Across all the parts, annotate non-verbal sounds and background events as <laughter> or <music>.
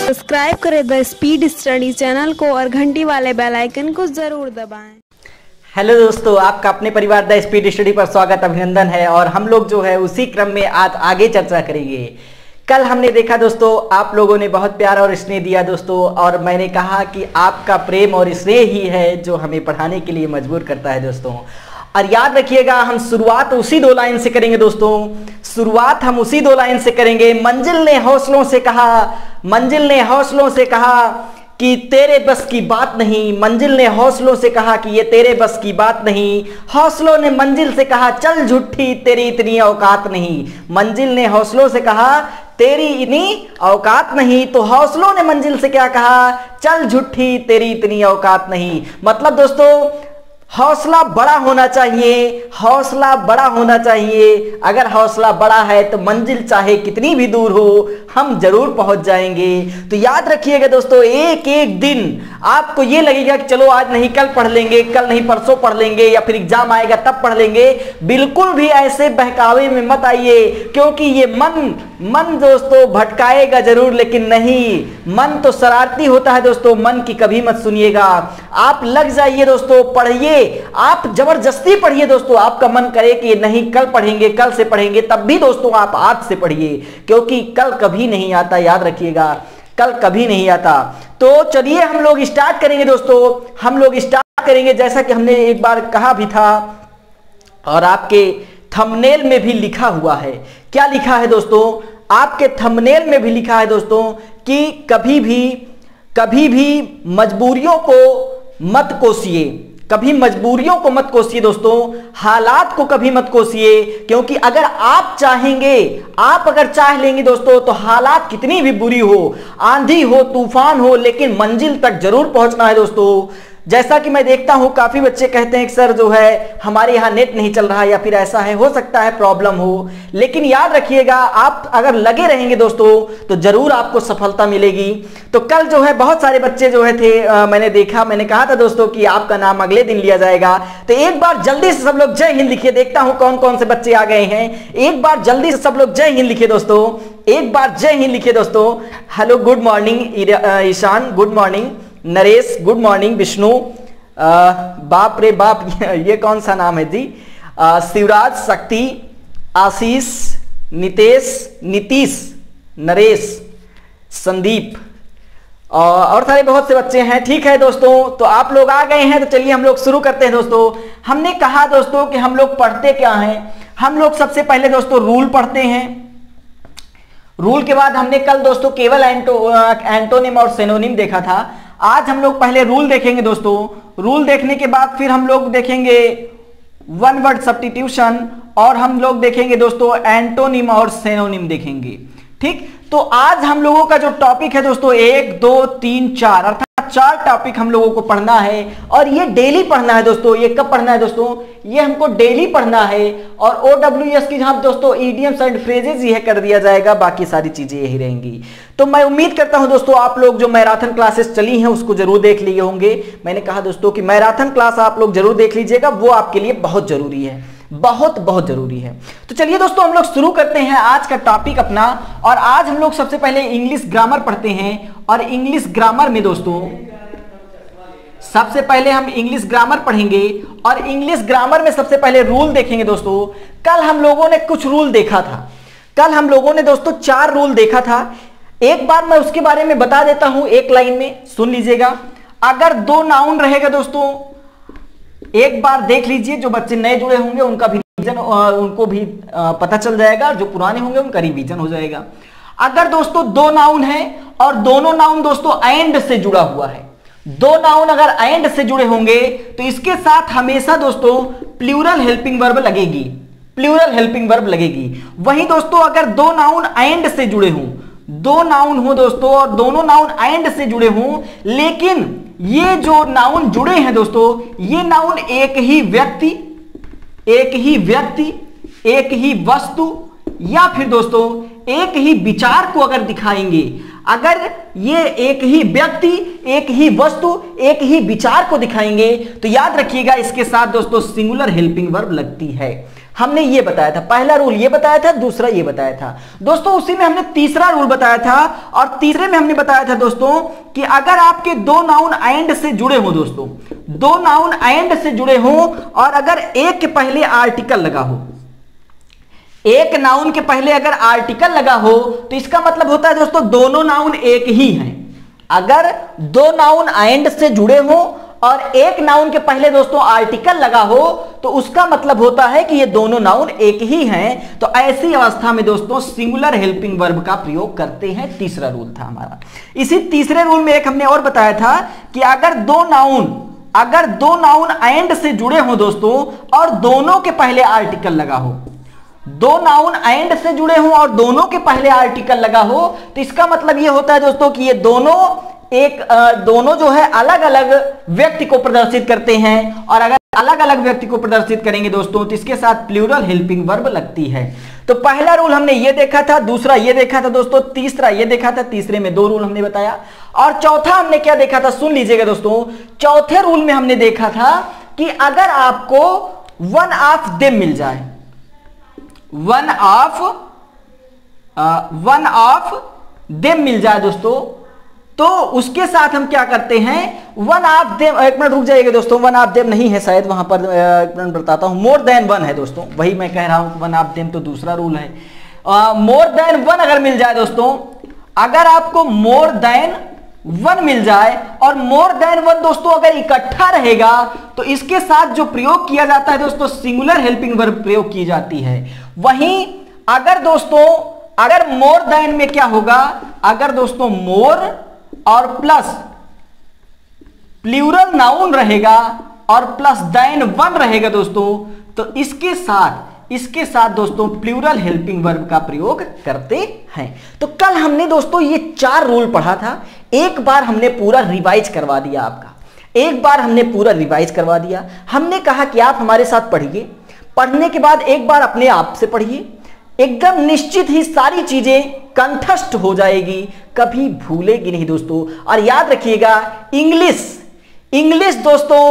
Subscribe करें the speed study channel को और घंटी वाले बेल आइकन को जरूर दबाएं हेलो दोस्तों आपका अपने परिवार द स्पीड स्टडी पर स्वागत अभिनंदन है और हम लोग जो है उसी क्रम में आज आगे चर्चा करेंगे कल हमने देखा दोस्तों आप लोगों ने बहुत प्यार और स्नेह दिया दोस्तों और मैंने कहा कि आपका प्रेम और स्नेह ही है जो हमें पढ़ाने के लिए मजबूर करता है दोस्तों और याद रखिएगा हम शुरुआत उसी दो लाइन से करेंगे दोस्तों शुरुआत हम उसी दो लाइन से करेंगे मंजिल ने हौसलों से कहा मंजिल ने हौसलों से कहा कि तेरे बस की बात नहीं मंजिल ने हौसलों से कहा कि ये तेरे बस की बात नहीं हौसलों ने मंजिल से कहा चल झूठी तेरी इतनी औकात नहीं मंजिल ने हौसलों से कहा तेरी इतनी औकात नहीं तो हौसलों ने मंजिल से क्या कहा चल झूठी तेरी इतनी औकात नहीं मतलब दोस्तों हौसला बड़ा होना चाहिए हौसला बड़ा होना चाहिए अगर हौसला बड़ा है तो मंजिल चाहे कितनी भी दूर हो हम जरूर पहुंच जाएंगे तो याद रखिएगा दोस्तों एक एक दिन आपको ये लगेगा कि चलो आज नहीं कल पढ़ लेंगे कल नहीं परसों पढ़ लेंगे या फिर एग्जाम आएगा तब पढ़ लेंगे बिल्कुल भी ऐसे बहकावे में मत आइए क्योंकि ये मन मन दोस्तों भटकाएगा जरूर लेकिन नहीं मन तो शरारती होता है दोस्तों मन की कभी मत सुनिएगा आप लग जाइए दोस्तों पढ़िए आप जबरदस्ती पढ़िए दोस्तों आपका मन करे कि नहीं कल पढ़ेंगे कल से पढ़ेंगे तब भी दोस्तों आप आज से पढ़िए क्योंकि कल कभी नहीं आता याद रखिएगा कल कभी नहीं आता तो चलिए हम लोग स्टार्ट करेंगे दोस्तों हम लोग स्टार्ट करेंगे जैसा कि हमने एक बार कहा भी था और आपके थंबनेल में भी लिखा हुआ है क्या लिखा है दोस्तों आपके थंबनेल में भी लिखा है दोस्तों कि कभी भी कभी भी मजबूरियों को मत कोसिए कभी मजबूरियों को मत कोसिए दोस्तों हालात को कभी मत कोसिए क्योंकि अगर आप चाहेंगे आप अगर चाह लेंगे दोस्तों तो हालात कितनी भी बुरी हो आंधी हो तूफान हो लेकिन मंजिल तक जरूर पहुंचना है दोस्तों जैसा कि मैं देखता हूं काफी बच्चे कहते हैं सर जो है हमारे यहाँ नेट नहीं चल रहा या फिर ऐसा है हो सकता है प्रॉब्लम हो लेकिन याद रखिएगा आप अगर लगे रहेंगे दोस्तों तो जरूर आपको सफलता मिलेगी तो कल जो है बहुत सारे बच्चे जो है थे आ, मैंने देखा मैंने कहा था दोस्तों कि आपका नाम अगले दिन लिया जाएगा तो एक बार जल्दी से सब लोग जय हिंद लिखिए देखता हूं कौन कौन से बच्चे आ गए हैं एक बार जल्दी से सब लोग जय हिंद लिखिए दोस्तों एक बार जय हिंद लिखिए दोस्तों hello good morning Ishan good morning Naresh good morning Vishnu बाप रे बाप <laughs> ये कौन सा नाम है जी शिवराज शक्ति आशीष नितेश नीतीश नरेश संदीप और सारे बहुत से बच्चे हैं ठीक है दोस्तों तो आप लोग आ गए हैं तो चलिए हम लोग शुरू करते हैं दोस्तों हमने कहा दोस्तों कि हम लोग पढ़ते क्या हैं हम लोग सबसे पहले दोस्तों रूल पढ़ते हैं रूल के बाद हमने कल दोस्तों केवल एंटो एंटोनिम और सेनोनिम देखा था आज हम लोग पहले रूल देखेंगे दोस्तों रूल देखने के बाद फिर हम लोग देखेंगे वन वर्ड सब्टीट्यूशन और हम लोग देखेंगे दोस्तों एंटोनिम और सेनोनिम देखेंगे ठीक तो आज हम लोगों का जो टॉपिक है दोस्तों एक दो तीन चार अर्थात चार टॉपिक हम लोगों को पढ़ना है और ये डेली पढ़ना है दोस्तों ये कब पढ़ना है दोस्तों ये हमको डेली पढ़ना है और ओ डब्ल्यू एस की जहां दोस्तों ईडीएम्स एंड फ्रेजेज ये कर दिया जाएगा बाकी सारी चीजें यही रहेंगी तो मैं उम्मीद करता हूं दोस्तों आप लोग जो मैराथन क्लासेस चली हैं उसको जरूर देख लिए होंगे मैंने कहा दोस्तों कि मैराथन क्लास आप लोग जरूर देख लीजिएगा वो आपके लिए बहुत जरूरी है बहुत बहुत जरूरी है तो चलिए दोस्तों हम लोग शुरू करते हैं आज का टॉपिक अपना और आज हम लोग सबसे पहले इंग्लिश ग्रामर पढ़ते हैं और इंग्लिश ग्रामर में दोस्तों सबसे पहले हम इंग्लिश ग्रामर पढ़ेंगे और इंग्लिश ग्रामर में सबसे पहले रूल देखेंगे दोस्तों कल हम लोगों ने कुछ रूल देखा था कल हम लोगों ने दोस्तों चार रूल देखा था एक बार मैं उसके बारे में बता देता हूं एक लाइन में सुन लीजिएगा अगर दो नाउन रहेगा दोस्तों एक बार देख लीजिए जो बच्चे नए जुड़े होंगे उनका भी रिविजन उनको भी पता चल जाएगा जो पुराने होंगे उनका रिविजन हो जाएगा अगर दोस्तों दो नाउन है और दोनों नाउन दोस्तों एंड से जुड़ा हुआ है दो नाउन अगर एंड से जुड़े होंगे तो इसके साथ हमेशा दोस्तों प्लूरल हेल्पिंग वर्ब लगेगी प्लूरल हेल्पिंग वर्ब लगेगी वहीं दोस्तों अगर दो नाउन एंड से जुड़े हों दो नाउन हो दोस्तों और दोनों नाउन एंड से जुड़े हों लेकिन ये जो नाउन जुड़े हैं दोस्तों ये नाउन एक ही व्यक्ति एक ही व्यक्ति एक ही वस्तु या फिर दोस्तों एक ही विचार को अगर दिखाएंगे अगर ये एक ही व्यक्ति एक ही वस्तु एक ही विचार को दिखाएंगे तो याद रखिएगा इसके साथ दोस्तों सिंगुलर हेल्पिंग वर्ब लगती है हमने ये बताया था पहला रूल ये बताया था दूसरा ये बताया था दोस्तों उसी में हमने तीसरा रूल बताया था और तीसरे में हमने बताया था दोस्तों कि अगर आपके दो नाउन एंड से जुड़े हो दोस्तों दो नाउन एंड से जुड़े हो और अगर एक के पहले आर्टिकल लगा हो एक नाउन के पहले अगर आर्टिकल लगा हो तो इसका मतलब होता है दोस्तों दोनों नाउन एक ही है अगर दो नाउन एंड से जुड़े हो और एक नाउन के पहले दोस्तों आर्टिकल लगा हो तो उसका मतलब होता है कि ये दोनों नाउन एक ही हैं तो ऐसी अवस्था में दोस्तों सिंगुलर हेल्पिंग वर्ब का प्रयोग करते हैं तीसरा रूल था हमारा इसी तीसरे रूल में एक हमने और बताया था कि अगर दो नाउन अगर दो नाउन एंड से जुड़े हों दोस्तों और दोनों के पहले आर्टिकल लगा हो दो नाउन एंड से जुड़े हों और दोनों के पहले आर्टिकल लगा हो तो इसका मतलब यह होता है दोस्तों कि ये दोनों एक दोनों जो है अलग अलग व्यक्ति को प्रदर्शित करते हैं और अगर अलग अलग व्यक्ति को प्रदर्शित करेंगे दोस्तों तो इसके साथ प्लूरल हेल्पिंग वर्ब लगती है तो पहला रूल हमने ये देखा था दूसरा ये देखा था दोस्तों तीसरा ये देखा था तीसरे में दो रूल हमने बताया और चौथा हमने क्या देखा था सुन लीजिएगा दोस्तों चौथे रूल में हमने देखा था कि अगर आपको वन ऑफ देम मिल जाए one of one of them मिल जाए दोस्तों तो उसके साथ हम क्या करते हैं वन ऑफ देव एक मिनट रुक जाएगा दोस्तों वन ऑफ देव नहीं है शायद वहां पर एक मिनट बताता हूं मोर देन वन है दोस्तों वही मैं कह रहा हूं वन ऑफ देव तो दूसरा रूल है मोर देन वन अगर मिल जाए दोस्तों अगर आपको मोर देन वन मिल जाए और मोर देन वन दोस्तों अगर इकट्ठा रहेगा तो इसके साथ जो प्रयोग किया जाता है दोस्तों सिंगुलर हेल्पिंग वर्ब प्रयोग की जाती है वहीं अगर दोस्तों अगर मोर देन में क्या होगा अगर दोस्तों मोर और प्लस प्लूरल नाउन रहेगा और प्लस दैन वन रहेगा दोस्तों तो इसके साथ इसके साथ दोस्तों प्लूरल हेल्पिंग वर्ब का प्रयोग करते हैं तो कल हमने दोस्तों ये चार रूल पढ़ा था एक बार हमने पूरा रिवाइज करवा दिया आपका एक बार हमने पूरा रिवाइज करवा दिया हमने कहा कि आप हमारे साथ पढ़िए पढ़ने के बाद एक बार अपने आप से पढ़िए एकदम निश्चित ही सारी चीजें कंठस्थ हो जाएगी कभी भूलेगी नहीं दोस्तों और याद रखिएगा इंग्लिश इंग्लिश दोस्तों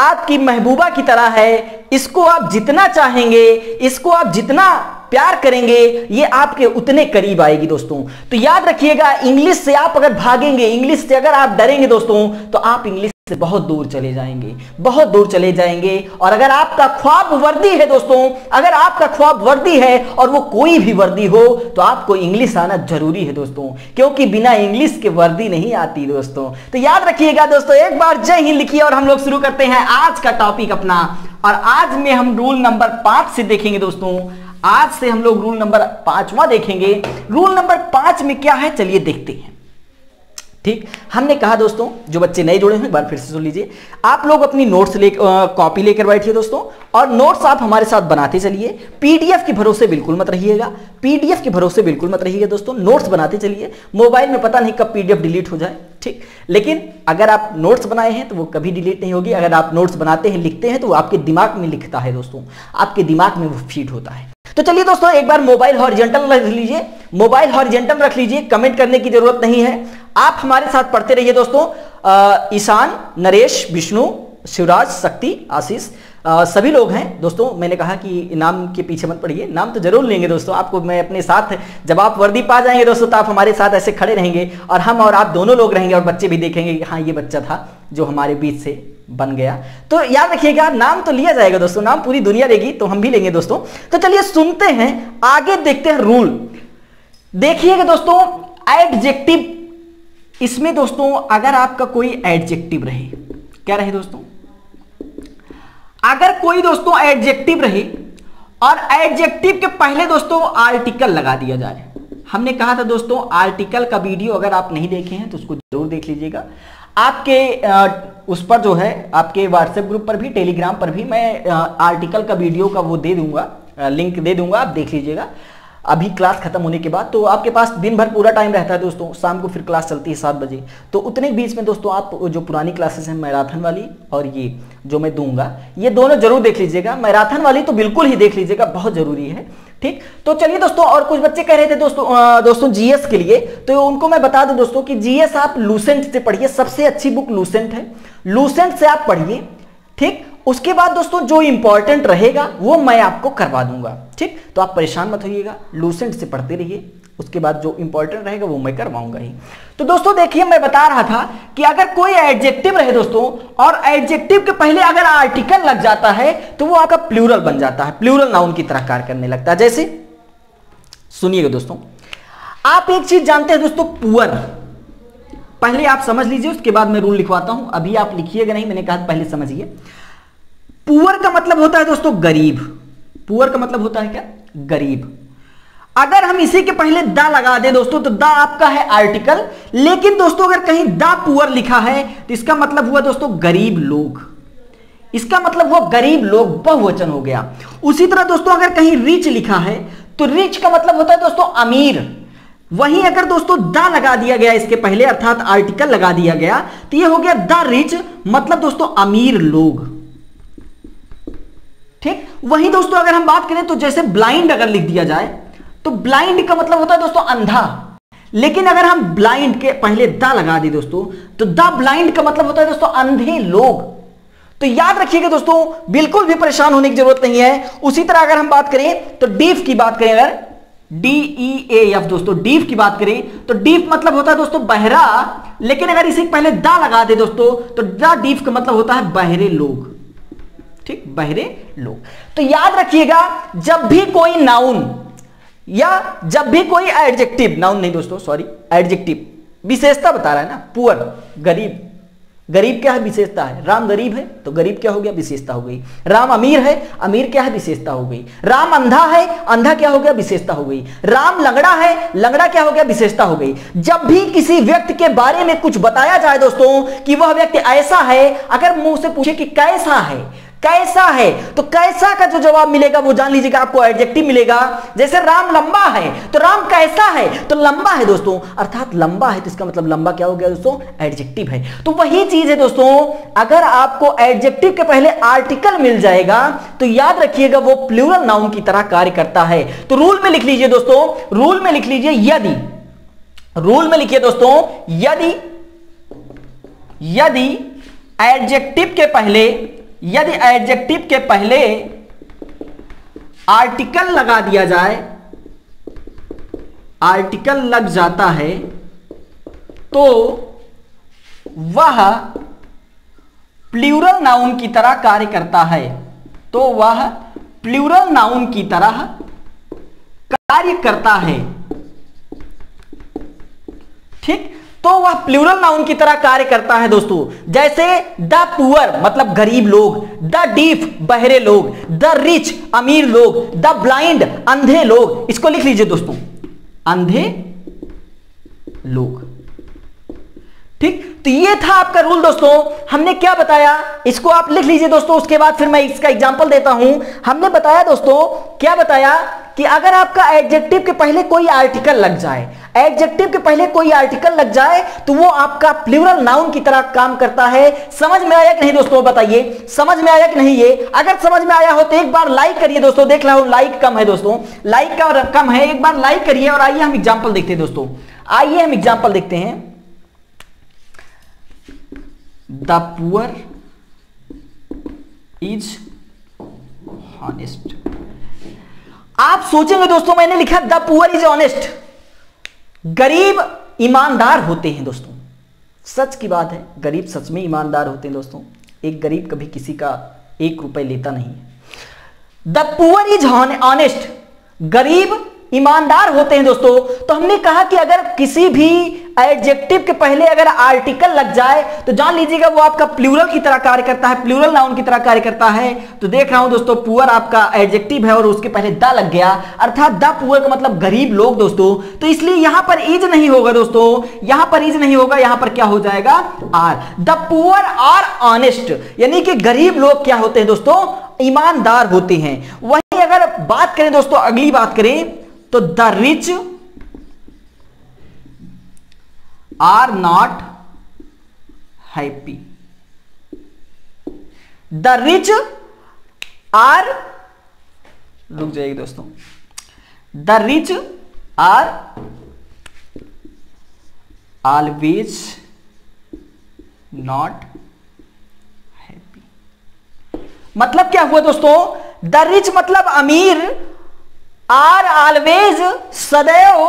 आपकी महबूबा की तरह है इसको आप जितना चाहेंगे इसको आप जितना प्यार करेंगे ये आपके उतने करीब आएगी दोस्तों तो याद रखिएगा इंग्लिश से आप अगर भागेंगे इंग्लिश से अगर आप डरेंगे दोस्तों तो आप इंग्लिश से बहुत दूर चले जाएंगे बहुत दूर चले जाएंगे और अगर आपका ख्वाब वर्दी है दोस्तों अगर आपका ख्वाब वर्दी है और वो कोई भी वर्दी हो तो आपको इंग्लिश आना जरूरी है दोस्तों क्योंकि बिना इंग्लिश के वर्दी नहीं आती दोस्तों तो याद रखिएगा दोस्तों एक बार जय हिंद लिखिए और हम लोग शुरू करते हैं आज का टॉपिक अपना और आज में हम रूल नंबर पांच से देखेंगे दोस्तों आज से हम लोग रूल नंबर पांचवा देखेंगे रूल नंबर पांच में क्या है चलिए देखते हैं ठीक हमने कहा दोस्तों जो बच्चे नए जुड़े हैं एक बार फिर से सुन लीजिए आप लोग अपनी नोट्स ले कॉपी लेकर बैठिए दोस्तों और नोट्स आप हमारे साथ बनाते चलिए पीडीएफ के भरोसे बिल्कुल मत रहिएगा पीडीएफ के भरोसे बिल्कुल मत रहिएगा दोस्तों नोट्स बनाते चलिए मोबाइल में पता नहीं कब पीडीएफ डिलीट हो जाए ठीक लेकिन अगर आप नोट्स बनाए हैं तो वो कभी डिलीट नहीं होगी अगर आप नोट्स बनाते हैं लिखते हैं तो वो आपके दिमाग में लिखता है दोस्तों आपके दिमाग में वो फीड होता है तो चलिए दोस्तों एक बार मोबाइल हॉरिजेंटल रख लीजिए मोबाइल हॉरिजेंटल रख लीजिए कमेंट करने की जरूरत नहीं है आप हमारे साथ पढ़ते रहिए दोस्तों ईशान नरेश विष्णु शिवराज शक्ति आशीष आ, सभी लोग हैं दोस्तों मैंने कहा कि नाम के पीछे मत पड़िए नाम तो जरूर लेंगे दोस्तों आपको मैं अपने साथ जब आप वर्दी पा जाएंगे दोस्तों तो आप हमारे साथ ऐसे खड़े रहेंगे और हम और आप दोनों लोग रहेंगे और बच्चे भी देखेंगे कि हाँ ये बच्चा था जो हमारे बीच से बन गया तो याद रखिएगा नाम तो लिया जाएगा दोस्तों नाम पूरी दुनिया लेगी तो हम भी लेंगे दोस्तों तो चलिए सुनते हैं आगे देखते हैं रूल देखिएगा दोस्तों एडजेक्टिव इसमें दोस्तों अगर आपका कोई एडजेक्टिव रहे क्या रहे दोस्तों अगर कोई दोस्तों एडजेक्टिव रहे और एडजेक्टिव के पहले दोस्तों आर्टिकल लगा दिया जाए हमने कहा था दोस्तों आर्टिकल का वीडियो अगर आप नहीं देखे हैं तो उसको जरूर देख लीजिएगा आपके उस पर जो है आपके व्हाट्सएप ग्रुप पर भी टेलीग्राम पर भी मैं आर्टिकल का वीडियो का वो दे दूंगा लिंक दे दूंगा आप देख लीजिएगा अभी क्लास खत्म होने के बाद तो आपके पास दिन भर पूरा टाइम रहता है दोस्तों शाम को फिर क्लास चलती है सात बजे तो उतने बीच में दोस्तों आप जो पुरानी क्लासेस हैं मैराथन वाली और ये जो मैं दूंगा ये दोनों जरूर देख लीजिएगा मैराथन वाली तो बिल्कुल ही देख लीजिएगा बहुत जरूरी है ठीक तो चलिए दोस्तों और कुछ बच्चे कह रहे थे दोस्तों आ, दोस्तों जीएस के लिए तो उनको मैं बता दूं दोस्तों कि जीएस आप लूसेंट से पढ़िए सबसे अच्छी बुक लूसेंट है लूसेंट से आप पढ़िए ठीक उसके बाद दोस्तों जो इंपॉर्टेंट रहेगा वो मैं आपको करवा दूंगा ठीक तो आप परेशान मत होइएगा लूसेंट से पढ़ते रहिए उसके बाद जो इंपॉर्टेंट रहेगा वो मैं करवाऊंगा ही तो दोस्तों देखिए मैं बता रहा था कि अगर कोई एडजेक्टिव रहे दोस्तों और एडजेक्टिव के पहले अगर आर्टिकल लग जाता है तो वो आपका प्लूरल बन जाता है प्लूरल नाउन की तरह कार्य करने लगता है जैसे सुनिएगा दोस्तों आप एक चीज जानते हैं दोस्तों पुअर पहले आप समझ लीजिए उसके बाद मैं रूल लिखवाता हूं अभी आप लिखिएगा नहीं मैंने कहा पहले समझिए पुअर का मतलब होता है दोस्तों गरीब पुअर का मतलब होता है क्या गरीब अगर हम इसी के पहले दा लगा दें दोस्तों तो दा आपका है आर्टिकल लेकिन दोस्तों अगर कहीं दा पुअर लिखा है तो इसका मतलब हुआ दोस्तों गरीब लोग इसका मतलब हुआ गरीब लोग बहुवचन हो गया उसी तरह दोस्तों अगर कहीं रिच लिखा है तो रिच का मतलब होता है दोस्तों अमीर वहीं अगर दोस्तों द लगा दिया गया इसके पहले अर्थात आर्टिकल लगा दिया गया तो ये हो गया द रिच मतलब दोस्तों अमीर लोग ठीक वहीं दोस्तों अगर हम बात करें तो जैसे ब्लाइंड अगर लिख दिया जाए तो ब्लाइंड का मतलब होता है दोस्तों अंधा लेकिन अगर हम ब्लाइंड के पहले द लगा दें दोस्तों तो द ब्लाइंड का मतलब होता है दोस्तों अंधे लोग तो याद रखिएगा दोस्तों बिल्कुल भी परेशान होने की जरूरत नहीं है उसी तरह अगर हम बात करें तो डीफ की बात करें अगर डीई एफ e दोस्तों डीफ की बात करें तो डीफ मतलब होता है दोस्तों बहरा लेकिन अगर इसे पहले दा लगा दे दोस्तों तो दा डीफ का मतलब होता है बहरे लोग ठीक बहरे लोग तो याद रखिएगा जब भी कोई नाउन या जब भी कोई एडजेक्टिव नाउन नहीं दोस्तों सॉरी एडजेक्टिव विशेषता बता रहा है ना पुअर गरीब गरीब क्या है विशेषता है राम गरीब है तो गरीब क्या हो गया विशेषता हो गई राम अमीर है अमीर क्या है विशेषता हो गई राम अंधा है अंधा क्या हो गया विशेषता हो गई राम लंगड़ा है लंगड़ा क्या हो गया विशेषता हो गई जब भी किसी व्यक्ति के बारे में कुछ बताया जाए दोस्तों कि वह व्यक्ति ऐसा है अगर मुंह से पूछे कि कैसा है कैसा है तो कैसा का जो जवाब मिलेगा वो जान लीजिएगा आपको एडजेक्टिव मिलेगा जैसे राम लंबा है तो राम कैसा है तो लंबा है दोस्तों अर्थात लंबा है तो इसका मतलब लंबा क्या हो गया दोस्तों एडजेक्टिव है तो वही चीज है दोस्तों अगर आपको एडजेक्टिव के पहले आर्टिकल मिल जाएगा तो याद रखिएगा वो प्लूरल नाउन की तरह कार्य करता है तो रूल में लिख लीजिए दोस्तों रूल में लिख लीजिए यदि रूल में लिखिए दोस्तों यदि यदि एडजेक्टिव के पहले यदि एडजेक्टिव के पहले आर्टिकल लगा दिया जाए आर्टिकल लग जाता है तो वह प्लूरल नाउन की तरह कार्य करता है तो वह प्लूरल नाउन की तरह कार्य करता है ठीक तो वह प्लूरल नाउन की तरह कार्य करता है दोस्तों जैसे द पुअर मतलब गरीब लोग द डीफ बहरे लोग द रिच अमीर लोग द ब्लाइंड अंधे लोग इसको लिख लीजिए दोस्तों अंधे लोग ठीक तो ये था आपका रूल दोस्तों हमने क्या बताया इसको आप लिख लीजिए दोस्तों उसके बाद फिर मैं इसका एग्जांपल देता हूं हमने बताया दोस्तों क्या बताया कि अगर आपका एडजेक्टिव के पहले कोई आर्टिकल लग जाए एडजेक्टिव के पहले कोई आर्टिकल लग जाए तो वो आपका प्लूरल नाउन की तरह काम करता है समझ में आया कि नहीं दोस्तों बताइए समझ में आया कि नहीं ये अगर समझ में आया हो तो एक बार लाइक करिए दोस्तों देख रहा हूं लाइक कम है दोस्तों लाइक का कम है एक बार लाइक करिए और आइए हम एग्जाम्पल देखते हैं दोस्तों आइए हम एग्जाम्पल देखते हैं द पुअर इज हॉनेस्ट आप सोचेंगे दोस्तों मैंने लिखा द पुअर इज ऑनेस्ट गरीब ईमानदार होते हैं दोस्तों सच की बात है गरीब सच में ईमानदार होते हैं दोस्तों एक गरीब कभी किसी का एक रुपए लेता नहीं है द पुअर इज ऑनेस्ट गरीब ईमानदार होते हैं दोस्तों तो हमने कहा कि अगर किसी भी एडजेक्टिव के पहले अगर आर्टिकल लग जाए तो जान लीजिएगा वो आपका प्लूरल की तरह कार्य करता है प्लूरल नाउन की तरह कार्य करता है तो देख रहा हूं दोस्तों पुअर आपका एडजेक्टिव है और उसके पहले द लग गया अर्थात द पुअर का मतलब गरीब लोग दोस्तों तो इसलिए यहां पर इज नहीं होगा दोस्तों यहां पर इज नहीं होगा यहां पर क्या हो जाएगा are the poor are honest यानी कि गरीब लोग क्या होते हैं दोस्तों ईमानदार होते हैं वही अगर बात करें दोस्तों अगली बात करें तो the rich are not happy the rich are रुक जाएगी दोस्तों the rich are always not happy मतलब क्या हुआ दोस्तों द रिच मतलब अमीर आर ऑलवेज सदैव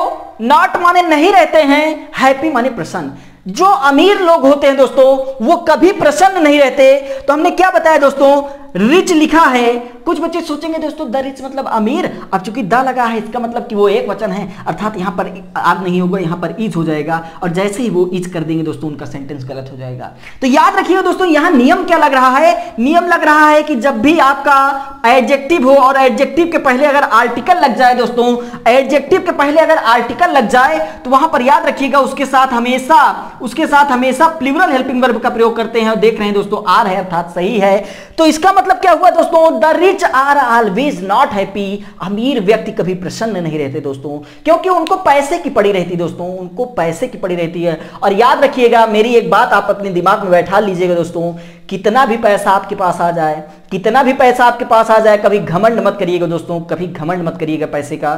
नॉट माने नहीं रहते हैं हैप्पी माने प्रसन्न जो अमीर लोग होते हैं दोस्तों वो कभी प्रसन्न नहीं रहते तो हमने क्या बताया दोस्तों रिच लिखा है कुछ बच्चे सोचेंगे दोस्तों द रिच मतलब अमीर अब चूंकि द लगा है इसका मतलब कि वो एक वचन है अर्थात यहां पर आग नहीं होगा यहाँ पर ईज हो जाएगा और जैसे ही वो ईज कर देंगे दोस्तों उनका सेंटेंस गलत हो जाएगा तो याद रखिए दोस्तों यहां नियम क्या लग रहा है नियम लग रहा है कि जब भी आपका एडजेक्टिव हो और एडजेक्टिव के पहले अगर आर्टिकल लग जाए दोस्तों एडजेक्टिव के पहले अगर आर्टिकल लग जाए तो वहां पर याद रखिएगा उसके साथ हमेशा उसके साथ हमेशा प्लूरल हेल्पिंग वर्ब का प्रयोग करते हैं और देख रहे हैं दोस्तों आर है अर्थात सही है तो इसका मतलब क्या हुआ दोस्तों the rich are always not happy अमीर व्यक्ति कभी प्रसन्न नहीं रहते दोस्तों क्योंकि उनको पैसे की पड़ी रहती है दोस्तों उनको पैसे की पड़ी रहती है और याद रखिएगा मेरी एक बात आप अपने दिमाग में बैठा लीजिएगा दोस्तों कितना भी पैसा आपके पास आ जाए कितना भी पैसा आपके पास आ जाए कभी घमंड मत करिएगा दोस्तों कभी घमंड मत करिएगा पैसे का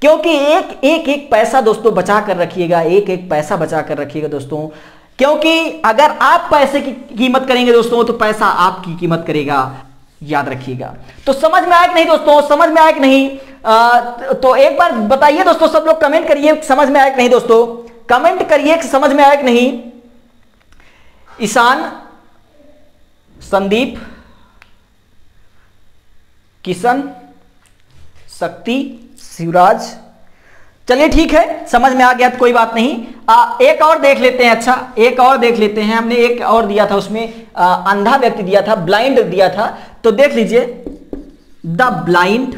क्योंकि एक एक एक पैसा दोस्तों बचा कर रखिएगा एक एक पैसा बचा कर रखिएगा दोस्तों क्योंकि अगर आप पैसे की कीमत करेंगे दोस्तों तो पैसा आपकी कीमत करेगा याद रखिएगा तो समझ में आया कि नहीं दोस्तों समझ में आया कि नहीं आ, तो एक बार बताइए दोस्तों सब लोग कमेंट करिए समझ में आया कि नहीं दोस्तों कमेंट करिए समझ में आया कि नहीं ईशान संदीप किशन शक्ति शिवराज चलिए ठीक है समझ में आ गया तो कोई बात नहीं आ, एक और देख लेते हैं अच्छा एक और देख लेते हैं हमने एक और दिया था उसमें आ, अंधा व्यक्ति दिया था ब्लाइंड दिया था तो देख लीजिए the blind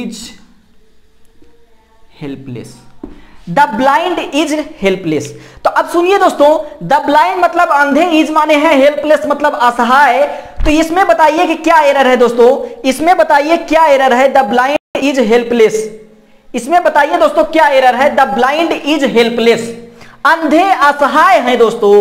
is helpless the blind is helpless तो अब सुनिए दोस्तों द ब्लाइंड मतलब अंधे इज माने हैं हेल्पलेस मतलब असहाय तो इसमें बताइए कि क्या एरर है दोस्तों इसमें बताइए क्या एरर है द ब्लाइंड इज हेल्पलेस इसमें बताइए दोस्तों क्या एरर है द ब्लाइंड इज हेल्पलेस अंधे असहाय हैं दोस्तों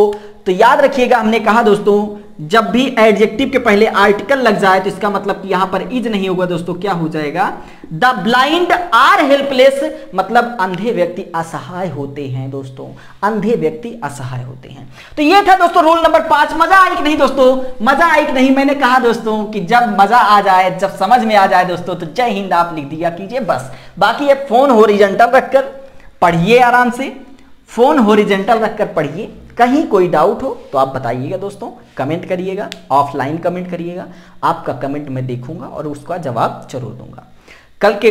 तो याद रखिएगा हमने कहा दोस्तों जब भी एडजेक्टिव के पहले आर्टिकल लग जाए तो इसका मतलब कि यहां पर इज नहीं होगा दोस्तों क्या हो जाएगा द ब्लाइंड आर हेल्पलेस मतलब अंधे व्यक्ति असहाय होते हैं दोस्तों अंधे व्यक्ति असहाय होते हैं तो ये था दोस्तों रूल नंबर पांच मजा आई कि नहीं दोस्तों मजा आई कि नहीं मैंने कहा दोस्तों कि जब मजा आ जाए जब समझ में आ जाए दोस्तों तो जय हिंद आप लिख दिया कीजिए बस बाकी ये फोन हो रिजन रखकर पढ़िए आराम से फोन होरिजेंटल रखकर पढ़िए कहीं कोई डाउट हो तो आप बताइएगा दोस्तों कमेंट करिएगा ऑफलाइन कमेंट करिएगा आपका कमेंट मैं देखूंगा और उसका जवाब जरूर दूंगा कल के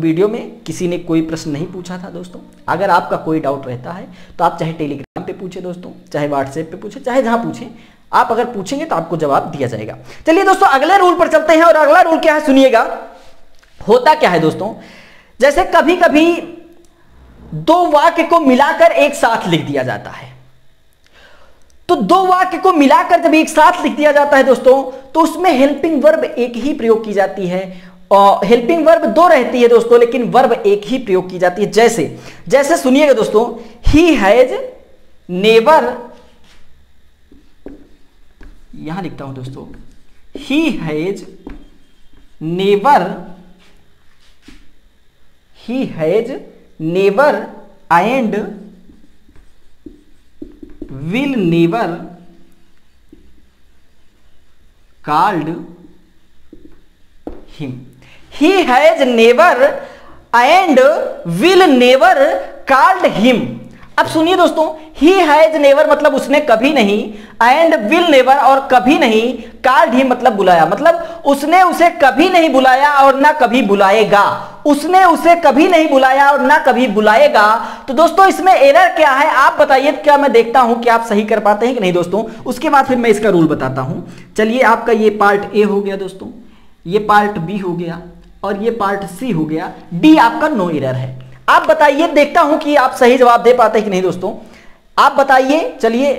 वीडियो में किसी ने कोई प्रश्न नहीं पूछा था दोस्तों अगर आपका कोई डाउट रहता है तो आप चाहे टेलीग्राम पे पूछे दोस्तों चाहे व्हाट्सएप पे पूछे चाहे जहां पूछे आप अगर पूछेंगे तो आपको जवाब दिया जाएगा चलिए दोस्तों अगले रूल पर चलते हैं और अगला रूल क्या है सुनिएगा होता क्या है दोस्तों जैसे कभी कभी दो वाक्य को मिलाकर एक साथ लिख दिया जाता है तो दो वाक्य को मिलाकर जब एक साथ लिख दिया जाता है दोस्तों तो उसमें हेल्पिंग वर्ब एक ही प्रयोग की जाती है और हेल्पिंग वर्ब दो रहती है दोस्तों लेकिन वर्ब एक ही प्रयोग की जाती है जैसे जैसे सुनिएगा दोस्तों ही हैज नेवर यहां लिखता हूं दोस्तों he has never he has neighbor and will neighbor called him. He has never and will never called him. अब सुनिए दोस्तों ही हैज नेवर मतलब उसने कभी नहीं एंड विल नेवर और कभी नहीं कार्ड ही मतलब बुलाया मतलब उसने उसे कभी नहीं बुलाया और ना कभी बुलाएगा उसने उसे कभी नहीं बुलाया और ना कभी बुलाएगा तो दोस्तों इसमें एरर क्या है आप बताइए क्या मैं देखता हूं कि आप सही कर पाते हैं कि नहीं दोस्तों उसके बाद फिर मैं इसका रूल बताता हूं चलिए आपका ये पार्ट ए हो गया दोस्तों ये पार्ट बी हो गया और ये पार्ट सी हो गया डी आपका नो एरर है आप बताइए देखता हूं कि आप सही जवाब दे पाते हैं कि नहीं दोस्तों आप बताइए चलिए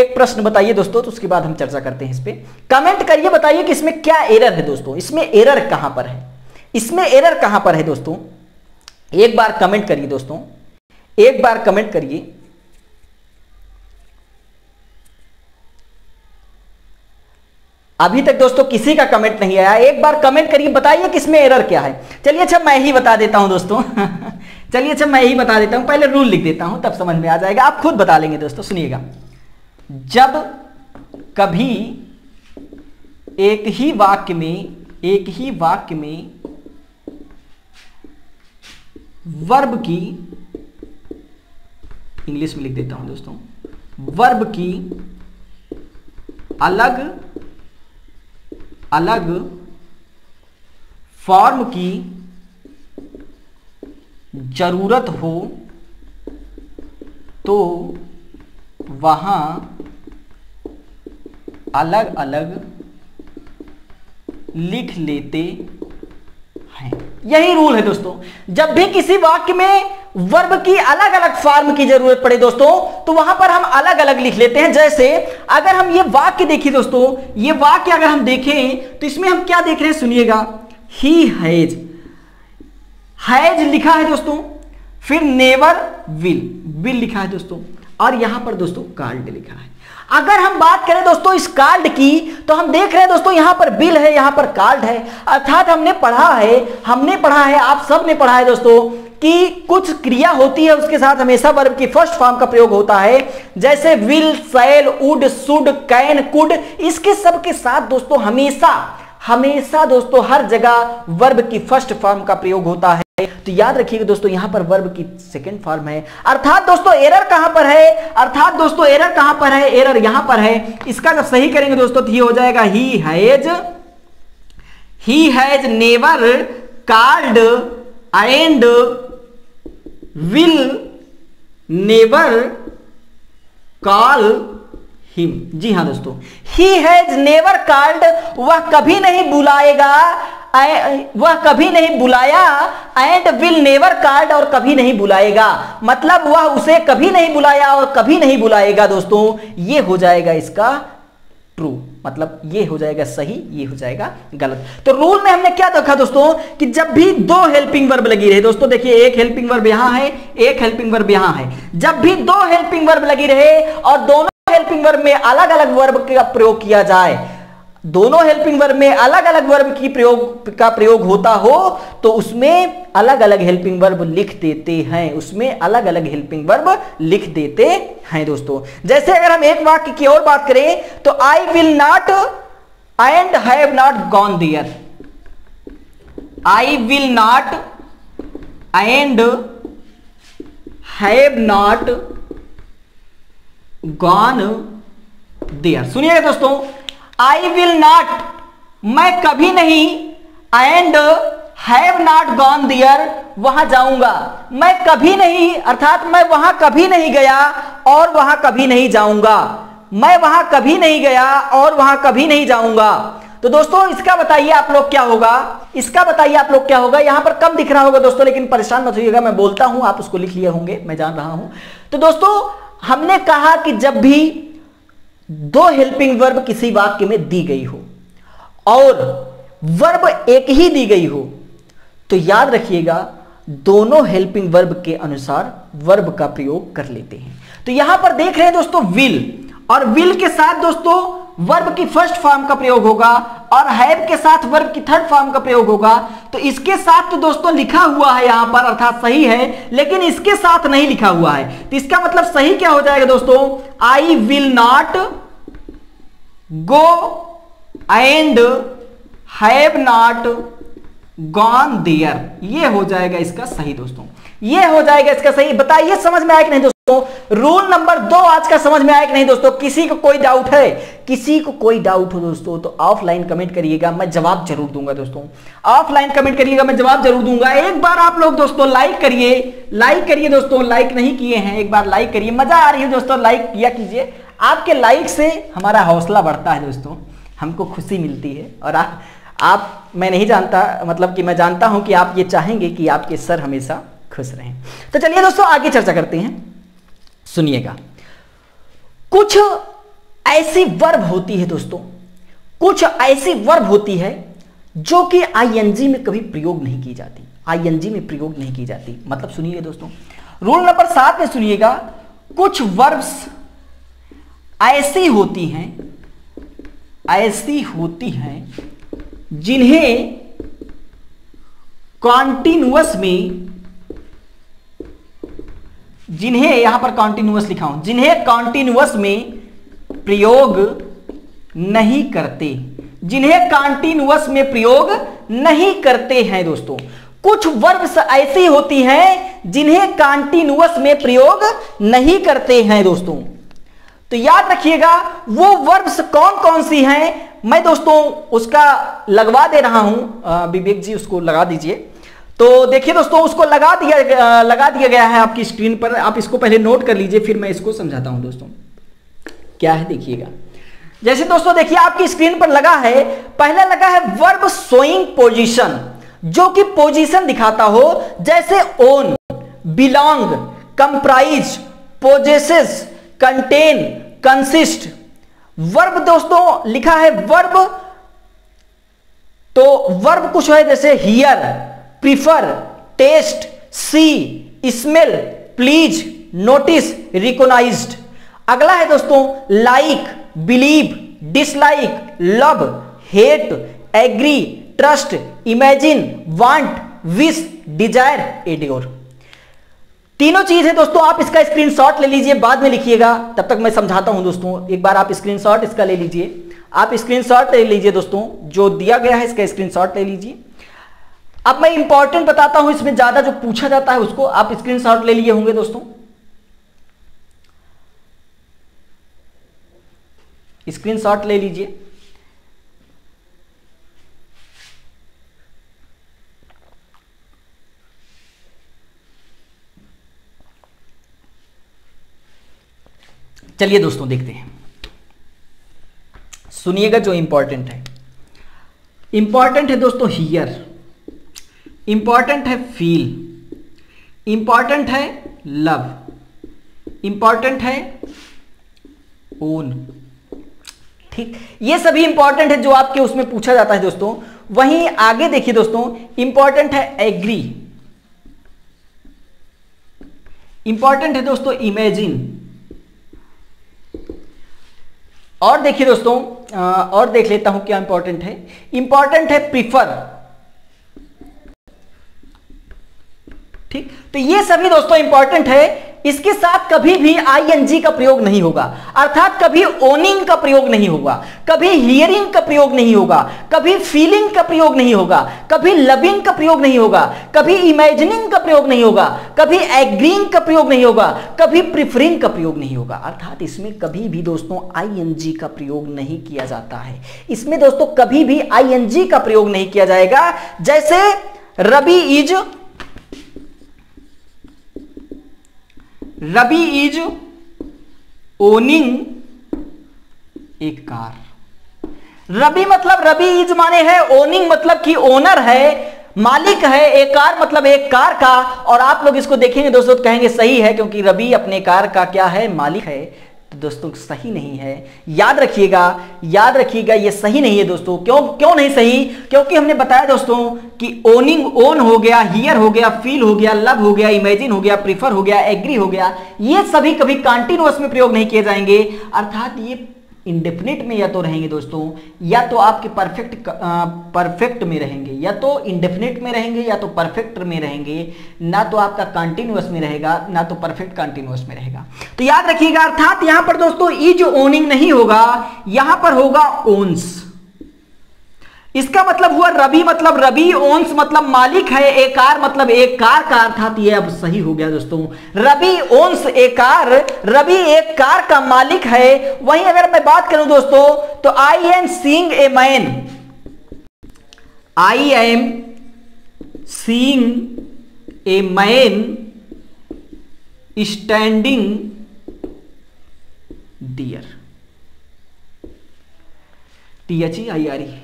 एक प्रश्न बताइए दोस्तों तो उसके बाद हम चर्चा करते हैं इस पर कमेंट करिए बताइए कि इसमें क्या एरर है दोस्तों इसमें एरर कहां पर है इसमें एरर कहां पर है दोस्तों एक बार कमेंट करिए दोस्तों एक बार कमेंट करिए अभी तक दोस्तों किसी का कमेंट नहीं आया एक बार कमेंट करिए बताइए कि इसमें एरर क्या है चलिए अच्छा मैं ही बता देता हूं दोस्तों <laughs> चलिए अच्छा मैं यही बता देता हूं पहले रूल लिख देता हूं तब समझ में आ जाएगा आप खुद बता लेंगे दोस्तों सुनिएगा जब कभी एक ही वाक्य में एक ही वाक्य में वर्ब की इंग्लिश में लिख देता हूं दोस्तों वर्ब की अलग अलग फॉर्म की जरूरत हो तो वहाँ अलग अलग लिख लेते हैं यही रूल है दोस्तों जब भी किसी वाक्य में वर्ब की अलग अलग फॉर्म की जरूरत पड़े दोस्तों तो वहां पर हम अलग अलग लिख लेते हैं जैसे अगर हम ये वाक्य देखिए दोस्तों ये वाक्य अगर हम देखें तो इसमें हम क्या देख रहे हैं सुनिएगा ही हैज हैज लिखा है दोस्तों फिर नेवर विल विल लिखा है दोस्तों और यहां पर दोस्तों कार्ड लिखा है अगर हम बात करें दोस्तों इस कार्ड की तो हम देख रहे हैं दोस्तों यहां पर बिल है यहां पर कार्ड है अर्थात हमने पढ़ा है हमने पढ़ा है आप सब ने पढ़ा है दोस्तों कि कुछ क्रिया होती है उसके साथ हमेशा वर्ब की फर्स्ट फॉर्म का प्रयोग होता है जैसे will shall would should can could इसके सब के साथ दोस्तों हमेशा हमेशा दोस्तों हर जगह वर्ब की फर्स्ट फॉर्म का प्रयोग होता है तो याद रखिएगा दोस्तों यहां पर वर्ब की सेकंड फॉर्म है अर्थात दोस्तों एरर कहां पर है अर्थात दोस्तों एरर कहां पर है एरर यहां पर है इसका जब सही करेंगे दोस्तों तो ये हो जाएगा he has he has never called and will never call him जी हां दोस्तों ही हैज नेवर कॉल्ड वह कभी नहीं बुलाएगा वह कभी नहीं बुलाया एंड विल नेवर कार्ड और कभी नहीं बुलाएगा मतलब वह उसे कभी नहीं बुलाया और कभी नहीं बुलाएगा दोस्तों ये हो जाएगा इसका ट्रू मतलब ये हो जाएगा सही ये हो जाएगा गलत तो रूल में हमने क्या देखा दोस्तों कि जब भी दो हेल्पिंग वर्ब लगी रहे दोस्तों देखिए एक हेल्पिंग वर्ब यहां है एक हेल्पिंग वर्ब यहां है जब भी दो हेल्पिंग वर्ब लगी रहे और दोनों हेल्पिंग वर्ब में अलग अलग वर्ब का प्रयोग किया जाए दोनों हेल्पिंग वर्ब में अलग अलग वर्ब की प्रयोग का प्रयोग होता हो तो उसमें अलग अलग हेल्पिंग वर्ब लिख देते हैं उसमें अलग अलग हेल्पिंग वर्ब लिख देते हैं दोस्तों जैसे अगर हम एक वाक्य की और बात करें तो I will not and have not gone there I will not and have not gone there सुनिएगा दोस्तों आई विल नॉट मैं कभी नहीं and have not gone there वहां जाऊंगा मैं कभी नहीं अर्थात मैं वहां कभी नहीं गया और वहां कभी नहीं जाऊंगा मैं वहां कभी नहीं गया और वहां कभी नहीं जाऊंगा तो दोस्तों इसका बताइए आप लोग क्या होगा इसका बताइए आप लोग क्या होगा यहां पर कम दिख रहा होगा दोस्तों लेकिन परेशान मत होइएगा मैं बोलता हूं आप उसको लिख लिए होंगे मैं जान रहा हूं तो दोस्तों हमने कहा कि जब भी दो हेल्पिंग वर्ब किसी वाक्य में दी गई हो और वर्ब एक ही दी गई हो तो याद रखिएगा दोनों हेल्पिंग वर्ब के अनुसार वर्ब का प्रयोग कर लेते हैं तो यहां पर देख रहे हैं दोस्तों विल और विल के साथ दोस्तों वर्ब की फर्स्ट फॉर्म का प्रयोग होगा और हैव के साथ वर्ब की थर्ड फॉर्म का प्रयोग होगा तो इसके साथ तो दोस्तों लिखा हुआ है यहां पर अर्थात सही है लेकिन इसके साथ नहीं लिखा हुआ है तो इसका मतलब सही क्या हो जाएगा दोस्तों I will not go and have not gone there ये हो जाएगा इसका सही दोस्तों ये हो जाएगा इसका सही बताइए समझ में आया कि नहीं दोस्तों तो रूल नंबर दो आज का समझ में आया कि नहीं दोस्तों किसी को कोई डाउट है किसी को कोई डाउट हो दोस्तों तो ऑफलाइन कमेंट करिएगा मैं जवाब जरूर दूंगा दोस्तों ऑफलाइन कमेंट करिएगा मैं जवाब जरूर दूंगा एक बार आप लोग दोस्तों लाइक करिए लाइक करिए दोस्तों लाइक नहीं किए हैं एक बार लाइक करिए मजा आ रही है दोस्तों लाइक किया कीजिए आपके लाइक से हमारा हौसला बढ़ता है दोस्तों हमको खुशी मिलती है और आ, आप मैं नहीं जानता मतलब कि मैं जानता हूं कि आप ये चाहेंगे कि आपके सर हमेशा खुश रहें तो चलिए दोस्तों आगे चर्चा करते हैं सुनिएगा कुछ ऐसी वर्ब होती है दोस्तों कुछ ऐसी वर्ब होती है जो कि आईएनजी में कभी प्रयोग नहीं की जाती आईएनजी में प्रयोग नहीं की जाती मतलब सुनिए दोस्तों रूल नंबर सात में सुनिएगा कुछ वर्ब्स ऐसी होती हैं ऐसी होती हैं जिन्हें कॉन्टिन्यूस में जिन्हें यहां पर कॉन्टिन्यूस लिखा हूं जिन्हें कॉन्टिन्यूस में प्रयोग नहीं करते जिन्हें कॉन्टिन्यूस में प्रयोग नहीं करते हैं दोस्तों कुछ वर्ब्स ऐसी होती हैं जिन्हें कॉन्टिन्यूस में प्रयोग नहीं करते हैं दोस्तों तो याद रखिएगा वो वर्ब्स कौन कौन सी हैं मैं दोस्तों उसका लगवा दे रहा हूं विवेक जी उसको लगा दीजिए तो देखिए दोस्तों उसको लगा दिया लगा दिया गया है आपकी स्क्रीन पर आप इसको पहले नोट कर लीजिए फिर मैं इसको समझाता हूं दोस्तों क्या है देखिएगा जैसे दोस्तों देखिए आपकी स्क्रीन पर लगा है पहला लगा है वर्ब सोइंग पोजीशन जो कि पोजीशन दिखाता हो जैसे own belong comprise possess contain consist verb दोस्तों लिखा है वर्ब तो वर्ब कुछ है जैसे hear prefer taste see smell please notice recognise अगला है दोस्तों like believe dislike love hate agree trust imagine want wish desire adore तीनों चीज है दोस्तों आप इसका स्क्रीनशॉट ले लीजिए बाद में लिखिएगा तब तक मैं समझाता हूं दोस्तों एक बार आप स्क्रीनशॉट इसका ले लीजिए आप स्क्रीनशॉट ले लीजिए दोस्तों जो दिया गया है इसका स्क्रीनशॉट ले लीजिए अब मैं इंपॉर्टेंट बताता हूं इसमें ज्यादा जो पूछा जाता है उसको आप शॉट ले लिए होंगे दोस्तों शॉट ले लीजिए चलिए दोस्तों देखते हैं सुनिएगा जो इंपॉर्टेंट है इंपॉर्टेंट है दोस्तों हियर इंपॉर्टेंट है फील इंपॉर्टेंट है लव इंपॉर्टेंट है ओन ठीक ये सभी इंपॉर्टेंट है जो आपके उसमें पूछा जाता है दोस्तों वहीं आगे देखिए दोस्तों इंपॉर्टेंट है एग्री इंपॉर्टेंट है दोस्तों इमेजिन और देखिए दोस्तों और देख लेता हूं क्या इंपॉर्टेंट है इंपॉर्टेंट है प्रीफर ठीक तो ये सभी दोस्तों इंपॉर्टेंट है इसके साथ कभी भी आईएनजी का प्रयोग नहीं होगा अर्थात कभी ओनिंग का प्रयोग नहीं होगा कभी हियरिंग का प्रयोग नहीं होगा कभी फीलिंग का प्रयोग नहीं होगा कभी लविंग का प्रयोग नहीं होगा कभी इमेजिनिंग का प्रयोग नहीं होगा कभी एग्रींग का प्रयोग नहीं होगा कभी प्रिफरिंग का प्रयोग नहीं होगा अर्थात इसमें कभी भी दोस्तों आईएनजी का प्रयोग नहीं किया जाता है इसमें दोस्तों कभी भी आईएनजी का प्रयोग नहीं किया जाएगा जैसे Rabi is Ravi is owning a car Ravi मतलब रवि इज माने है ओनिंग मतलब कि ओनर है मालिक है एक कार मतलब एक कार का और आप लोग इसको देखेंगे दोस्तों तो कहेंगे सही है क्योंकि रवि अपने कार का क्या है मालिक है तो दोस्तों सही नहीं है याद रखिएगा याद रखिएगा ये सही नहीं है दोस्तों क्यों क्यों नहीं सही क्योंकि हमने बताया दोस्तों कि ओनिंग ओन हो गया हियर हो गया फील हो गया लव हो गया इमेजिन हो गया प्रिफर हो गया एग्री हो गया ये सभी कभी कॉन्टिन्यूस में प्रयोग नहीं किए जाएंगे अर्थात ये इंडेफिनेट में या तो रहेंगे दोस्तों या तो आपके परफेक्ट परफेक्ट में रहेंगे या तो इंडेफिनेट में रहेंगे या तो परफेक्ट में रहेंगे ना तो आपका कंटिन्यूस में रहेगा ना तो परफेक्ट कंटिन्यूस में रहेगा तो याद रखिएगा अर्थात यहां पर दोस्तों जो ओनिंग नहीं होगा यहां पर होगा ओन्स इसका मतलब हुआ रबी मतलब रबी ओन्स मतलब मालिक है एकार कार मतलब एक कार का अर्थात तो ये अब सही हो गया दोस्तों Ravi owns a car car Ravi एक कार का मालिक है वहीं अगर मैं बात करूं दोस्तों तो I am seeing a man I am seeing a man standing there T H E I R E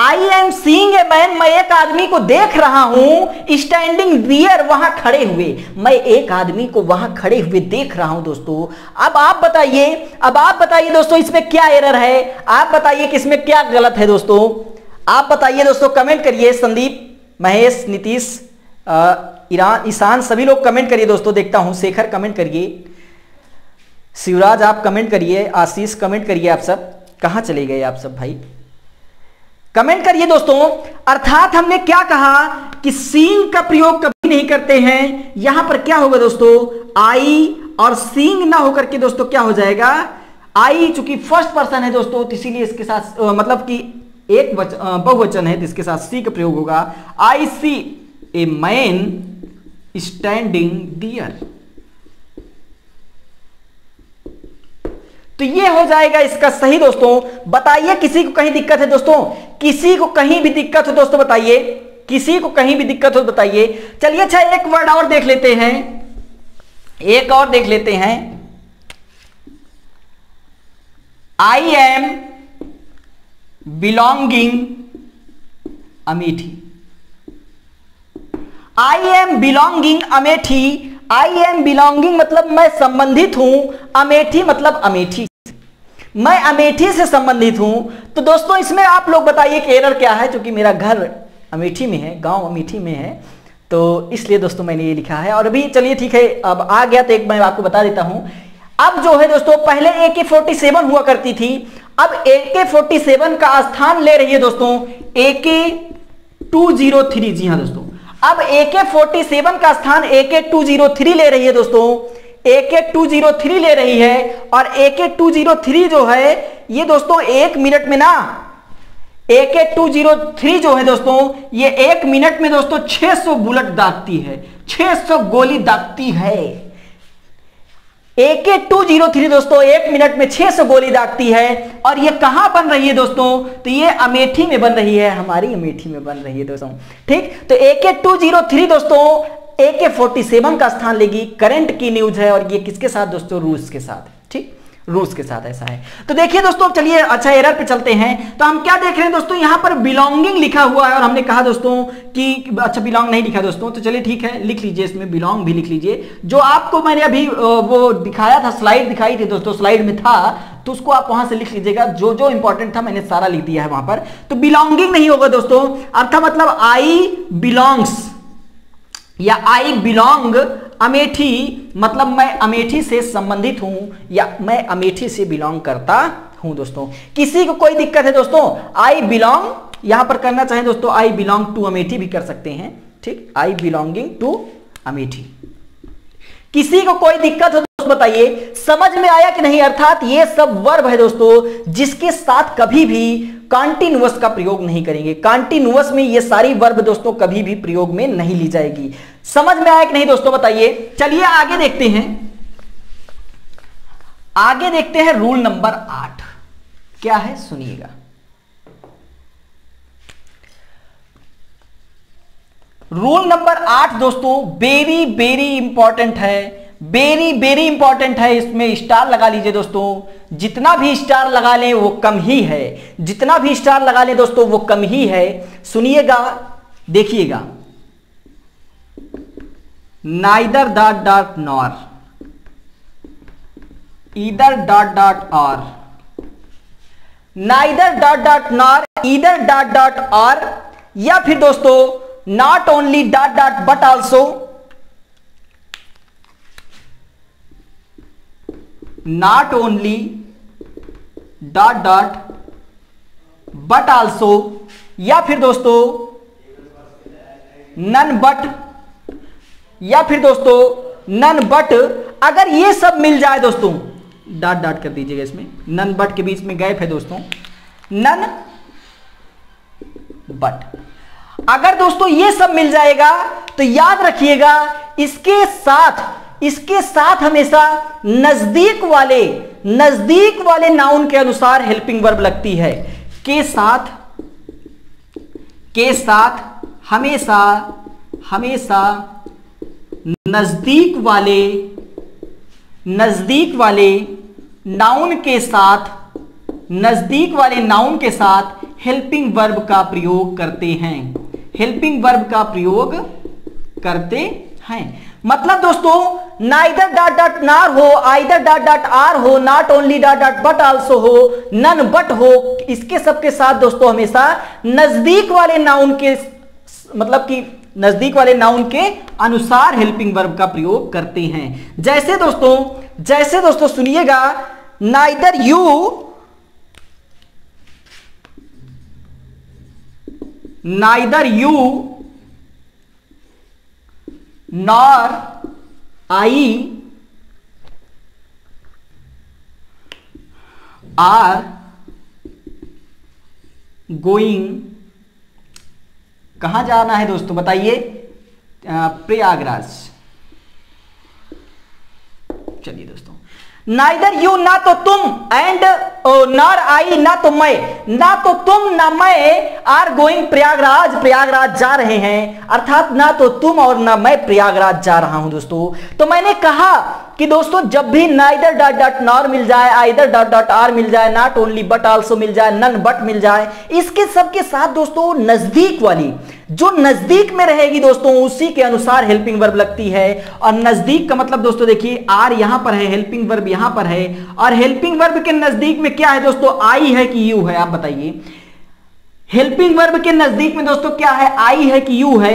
I am seeing a man मैं एक आदमी को देख रहा हूं स्टैंडिंग रियर वहां खड़े हुए मैं एक आदमी को वहां खड़े हुए देख रहा हूं दोस्तों अब आप बताइए अब आप बताइए दोस्तों इसमें क्या एरर है आप बताइए कि इसमें क्या गलत है दोस्तों आप बताइए दोस्तों कमेंट करिए संदीप महेश नीतीश ईरान ईशान सभी लोग कमेंट करिए दोस्तों देखता हूं शेखर कमेंट करिए शिवराज आप कमेंट करिए आशीष कमेंट करिए आप सब कहाँ चले गए आप सब भाई कमेंट करिए दोस्तों अर्थात हमने क्या कहा कि सींग का प्रयोग कभी नहीं करते हैं यहां पर क्या होगा दोस्तों आई और सींग ना होकर के दोस्तों क्या हो जाएगा आई चूंकि फर्स्ट पर्सन है दोस्तों तो इसीलिए इसके साथ मतलब कि एक बहुवचन है जिसके साथ सी का प्रयोग होगा I see a man standing there तो ये हो जाएगा इसका सही दोस्तों बताइए किसी को कहीं दिक्कत है दोस्तों किसी को कहीं भी दिक्कत हो दोस्तों बताइए किसी को कहीं भी दिक्कत हो बताइए चलिए अच्छा एक वर्ड और देख लेते हैं एक और देख लेते हैं I am belonging Amethi I am belonging Amethi I am belonging मतलब मैं संबंधित हूं अमेठी मतलब अमेठी मैं अमेठी से संबंधित हूं तो दोस्तों इसमें आप लोग बताइए कि एरर क्या है क्योंकि मेरा घर अमेठी में है गांव अमेठी में है तो इसलिए दोस्तों मैंने ये लिखा है और अभी चलिए ठीक है अब आ गया तो एक मैं आपको बता देता हूं अब जो है दोस्तों पहले ए के फोर्टी सेवन हुआ करती थी अब ए के फोर्टी सेवन का स्थान ले रही है दोस्तों A K two zero three जी हाँ दोस्तों अब ए के फोर्टी सेवन का स्थान A K two zero three ले रही है दोस्तों A K two zero three ले रही है और A K two zero three जो है ये दोस्तों एक मिनट में ना A K two zero three जो है दोस्तों ये एक मिनट में दोस्तों छह सौ बुलेट दागती है छह सौ गोली दागती है A K two zero three दोस्तों एक मिनट में छह सौ गोली दागती है और ये कहां बन रही है दोस्तों तो ये अमेठी में बन रही है हमारी अमेठी में बन रही है दोस्तों ठीक तो A K two zero three दोस्तों ए के फोर्टी सेवन का स्थान लेगी करंट की न्यूज है और ये किसके साथ दोस्तों रूस के साथ ठीक रूस के साथ ऐसा है तो देखिए दोस्तों चलिए अच्छा एरर पे चलते हैं तो हम क्या देख रहे हैं दोस्तों यहां पर बिलोंगिंग लिखा हुआ है और हमने कहा दोस्तों कि अच्छा बिलोंग नहीं लिखा दोस्तों तो चलिए ठीक है लिख लीजिए इसमें बिलोंग भी लिख लीजिए जो आपको मैंने अभी वो दिखाया था स्लाइड दिखाई थी दोस्तों स्लाइड में था तो उसको आप वहां से लिख लीजिएगा जो जो इंपॉर्टेंट था मैंने सारा लिख दिया है वहां पर तो बिलोंगिंग नहीं होगा दोस्तों अर्था मतलब आई बिलोंग्स या आई बिलोंग अमेठी मतलब मैं अमेठी से संबंधित हूं या मैं अमेठी से बिलोंग करता हूं दोस्तों किसी को कोई दिक्कत है दोस्तों आई बिलोंग यहां पर करना चाहें दोस्तों आई बिलोंग टू अमेठी भी कर सकते हैं ठीक आई बिलोंगिंग टू अमेठी किसी को कोई दिक्कत हो बताइए समझ में आया कि नहीं अर्थात ये सब वर्ब है दोस्तों जिसके साथ कभी भी कॉन्टिन्यूस का प्रयोग नहीं करेंगे कॉन्टिन्यूस में ये सारी वर्ब दोस्तों कभी भी प्रयोग में नहीं ली जाएगी समझ में आया कि नहीं दोस्तों बताइए चलिए आगे देखते हैं आगे देखते हैं रूल नंबर आठ क्या है सुनिएगा रूल नंबर आठ दोस्तों वेरी वेरी इंपॉर्टेंट है वेरी वेरी इंपॉर्टेंट है इसमें स्टार लगा लीजिए दोस्तों जितना भी स्टार लगा लें वो कम ही है जितना भी स्टार लगा लें दोस्तों वो कम ही है सुनिएगा देखिएगा neither dot dot nor either dot dot or neither dot dot nor either dot dot or या फिर दोस्तों not only dot dot but also not only dot dot but also या फिर दोस्तों नन बट या फिर दोस्तों नन बट अगर ये सब मिल जाए दोस्तों डॉट डॉट कर दीजिएगा इसमें नन बट के बीच में गैप है दोस्तों नन बट अगर दोस्तों ये सब मिल जाएगा तो याद रखिएगा इसके साथ इसके साथ हमेशा नजदीक वाले नजदीक वाले नाउन के अनुसार हेल्पिंग वर्ब लगती है के साथ के साथ हमेशा हमेशा नजदीक वाले नजदीक वाले नाउन के साथ नजदीक वाले नाउन के साथ हेल्पिंग वर्ब का प्रयोग करते हैं हेल्पिंग वर्ब का प्रयोग करते हैं मतलब दोस्तों नाइदर डॉट डॉट नार हो आइदर डॉट डॉट आर हो not only dot dot but also हो नन बट हो इसके सबके साथ दोस्तों हमेशा नजदीक वाले नाउन के मतलब कि नजदीक वाले नाउन के अनुसार हेल्पिंग वर्ब का प्रयोग करते हैं जैसे दोस्तों जैसे दोस्तों सुनिएगा neither you neither you nor I are going कहां जाना है दोस्तों बताइए प्रयागराज चलिए दोस्तों नाइदर यू ना तो तुम एंड नॉर आई ना तो मैं ना तो तुम ना मैं आर गोइंग प्रयागराज प्रयागराज जा रहे हैं अर्थात ना तो तुम और ना मैं प्रयागराज जा रहा हूं दोस्तों तो मैंने कहा कि दोस्तों जब भी नाइदर डॉट डॉट नॉर मिल जाए आइदर डॉट डॉट आर मिल जाए नॉट ओनली बट ऑल्सो मिल जाए नन बट मिल जाए इसके सबके साथ दोस्तों नजदीक वाली जो नजदीक में रहेगी दोस्तों उसी के अनुसार हेल्पिंग वर्ब लगती है और नजदीक का मतलब दोस्तों देखिए आर यहां पर है हेल्पिंग वर्ब यहां पर है और हेल्पिंग वर्ब के नजदीक में क्या है दोस्तों आई है कि यू है आप बताइए हेल्पिंग वर्ब के नजदीक में दोस्तों क्या है आई है कि यू है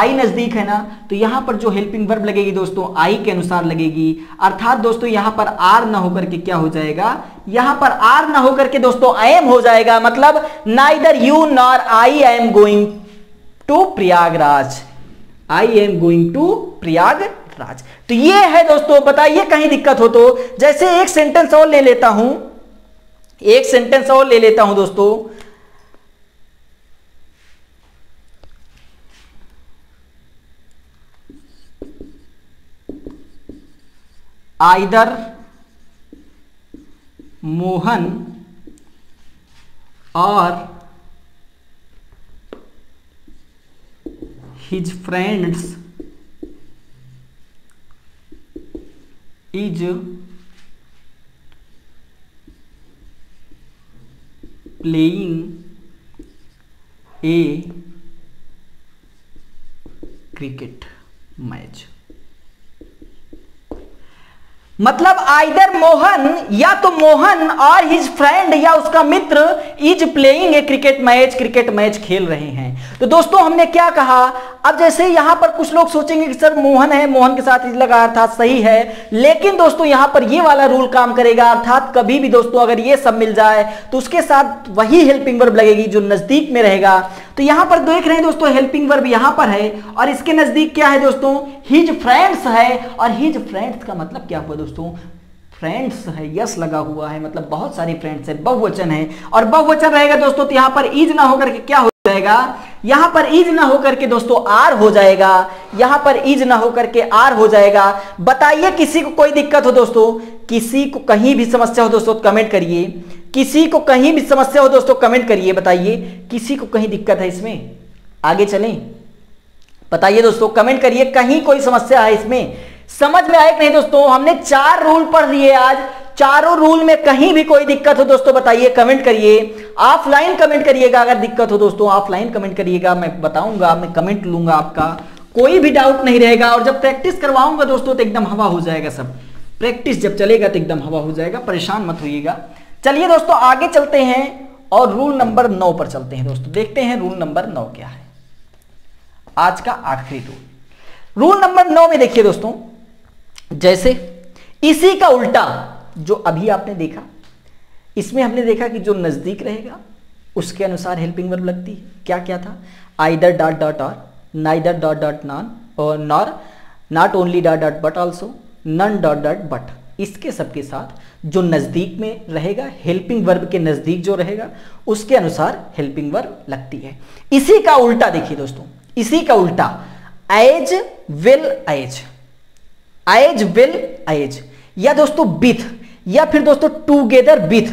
आई नजदीक है ना तो यहां पर जो हेल्पिंग वर्ब लगेगी दोस्तों आई के अनुसार लगेगी अर्थात दोस्तों यहां पर आर ना होकर के क्या हो जाएगा यहां पर आर ना होकर के दोस्तों आई एम हो जाएगा मतलब neither you nor I I am going to Prayagraj I am going to Prayagraj तो ये है दोस्तों बताइए कहीं दिक्कत हो तो जैसे एक सेंटेंस और ले लेता हूं एक सेंटेंस और ले लेता हूं दोस्तों आइदर मोहन और his friends is playing a cricket match मतलब आइदर मोहन या तो मोहन और हिज फ्रेंड या उसका मित्र is playing a cricket match cricket match खेल रहे हैं तो दोस्तों हमने क्या कहा अब जैसे यहां पर कुछ लोग सोचेंगे कि सर मोहन है मोहन के साथ इज लगा अर्थात सही है लेकिन दोस्तों यहां पर ये वाला रूल काम करेगा अर्थात कभी भी दोस्तों अगर ये सब मिल जाए तो उसके साथ वही हेल्पिंग वर्ब लगेगी जो नजदीक में रहेगा तो यहां पर देख रहे हैं दोस्तों हेल्पिंग वर्ब यहां पर है और इसके नजदीक क्या है दोस्तों हिज फ्रेंड्स है और हिज फ्रेंड्स का मतलब क्या हुआ दोस्तों फ्रेंड्स है यस लगा हुआ है मतलब बहुत सारी फ्रेंड्स है बहुवचन है और बहुवचन रहेगा दोस्तों तो यहां पर ईज ना होकर के क्या हो जाएगा यहां पर ईज ना होकर के दोस्तों आर हो जाएगा यहां पर ईज ना होकर के आर हो जाएगा बताइए किसी को कोई दिक्कत हो दोस्तों किसी को कहीं भी समस्या हो दोस्तों कमेंट करिए किसी को कहीं भी समस्या हो दोस्तों कमेंट करिए बताइए किसी को कहीं दिक्कत है इसमें आगे चले बताइए दोस्तों कमेंट करिए कहीं कोई समस्या है इसमें समझ में आए कि नहीं दोस्तों हमने चार रूल पढ़ लिए आज चारों रूल में कहीं भी कोई दिक्कत हो दोस्तों बताइए कमेंट करिए ऑफलाइन कमेंट करिएगा अगर दिक्कत हो दोस्तों ऑफलाइन कमेंट करिएगा मैं बताऊंगा मैं कमेंट लूंगा आपका कोई भी डाउट नहीं रहेगा और जब प्रैक्टिस करवाऊंगा दोस्तों तो एकदम हवा हो जाएगा सब प्रैक्टिस जब चलेगा तो एकदम हवा हो जाएगा परेशान मत होइएगा चलिए दोस्तों आगे चलते हैं और रूल नंबर नौ पर चलते हैं दोस्तों देखते हैं रूल नंबर नौ क्या है आज का आखिरी रूल रूल नंबर नौ में देखिए दोस्तों जैसे इसी का उल्टा जो अभी आपने देखा इसमें हमने देखा कि जो नज़दीक रहेगा उसके अनुसार हेल्पिंग वर्ब लगती है क्या क्या था either dot dot or neither dot dot nor और nor not only dot dot but also none dot dot but इसके सबके साथ जो नज़दीक में रहेगा हेल्पिंग वर्ब के नज़दीक जो रहेगा उसके अनुसार हेल्पिंग वर्ब लगती है इसी का उल्टा देखिए दोस्तों इसी का उल्टा as well as as well as या दोस्तों बिथ या फिर दोस्तों टूगेदर बिथ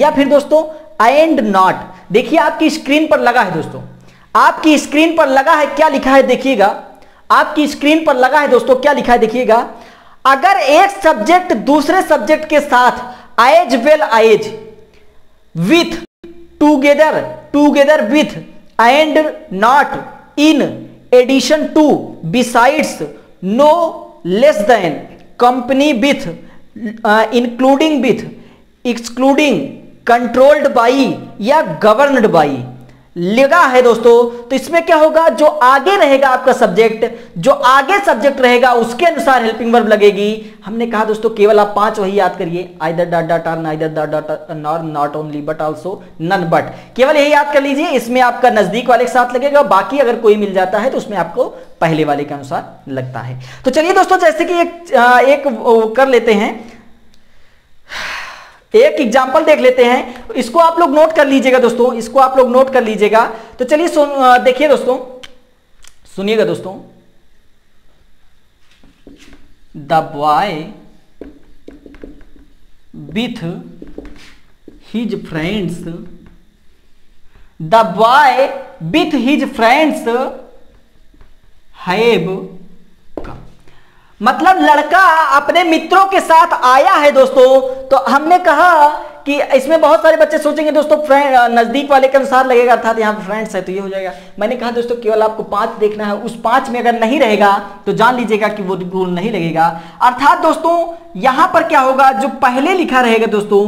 या फिर दोस्तों एंड नॉट देखिए आपकी स्क्रीन पर लगा है दोस्तों आपकी स्क्रीन पर लगा है क्या लिखा है देखिएगा आपकी स्क्रीन पर लगा है दोस्तों क्या लिखा है देखिएगा अगर एक सब्जेक्ट दूसरे सब्जेक्ट के साथ as well as with together together with and not in addition to besides no less than company with including with excluding controlled by या गवर्नड बाई लगा है दोस्तों तो इसमें क्या होगा जो आगे रहेगा आपका सब्जेक्ट जो आगे सब्जेक्ट रहेगा उसके अनुसार हेल्पिंग वर्ब लगेगी हमने कहा दोस्तों केवल आप पांच वही याद करिए either dot dot or neither dot dot nor not only but also none but केवल यही याद कर लीजिए इसमें आपका नजदीक वाले के साथ लगेगा बाकी अगर कोई मिल जाता है तो उसमें आपको पहले वाले के अनुसार लगता है तो चलिए दोस्तों जैसे कि एक, एक कर लेते हैं एक एग्जाम्पल देख लेते हैं इसको आप लोग नोट कर लीजिएगा दोस्तों इसको आप लोग नोट कर लीजिएगा तो चलिए देखिए दोस्तों सुनिएगा दोस्तों the boy with his friends the boy with his friends have मतलब लड़का अपने मित्रों के साथ आया है दोस्तों तो हमने कहा कि इसमें बहुत सारे बच्चे सोचेंगे दोस्तों फ्रेंड नजदीक वाले के अनुसार लगेगा अर्थात यहाँ फ्रेंड्स है तो ये हो जाएगा मैंने कहा दोस्तों केवल आपको पांच देखना है उस पांच में अगर नहीं रहेगा तो जान लीजिएगा कि वो गोल नहीं लगेगा अर्थात दोस्तों यहां पर क्या होगा जो पहले लिखा रहेगा दोस्तों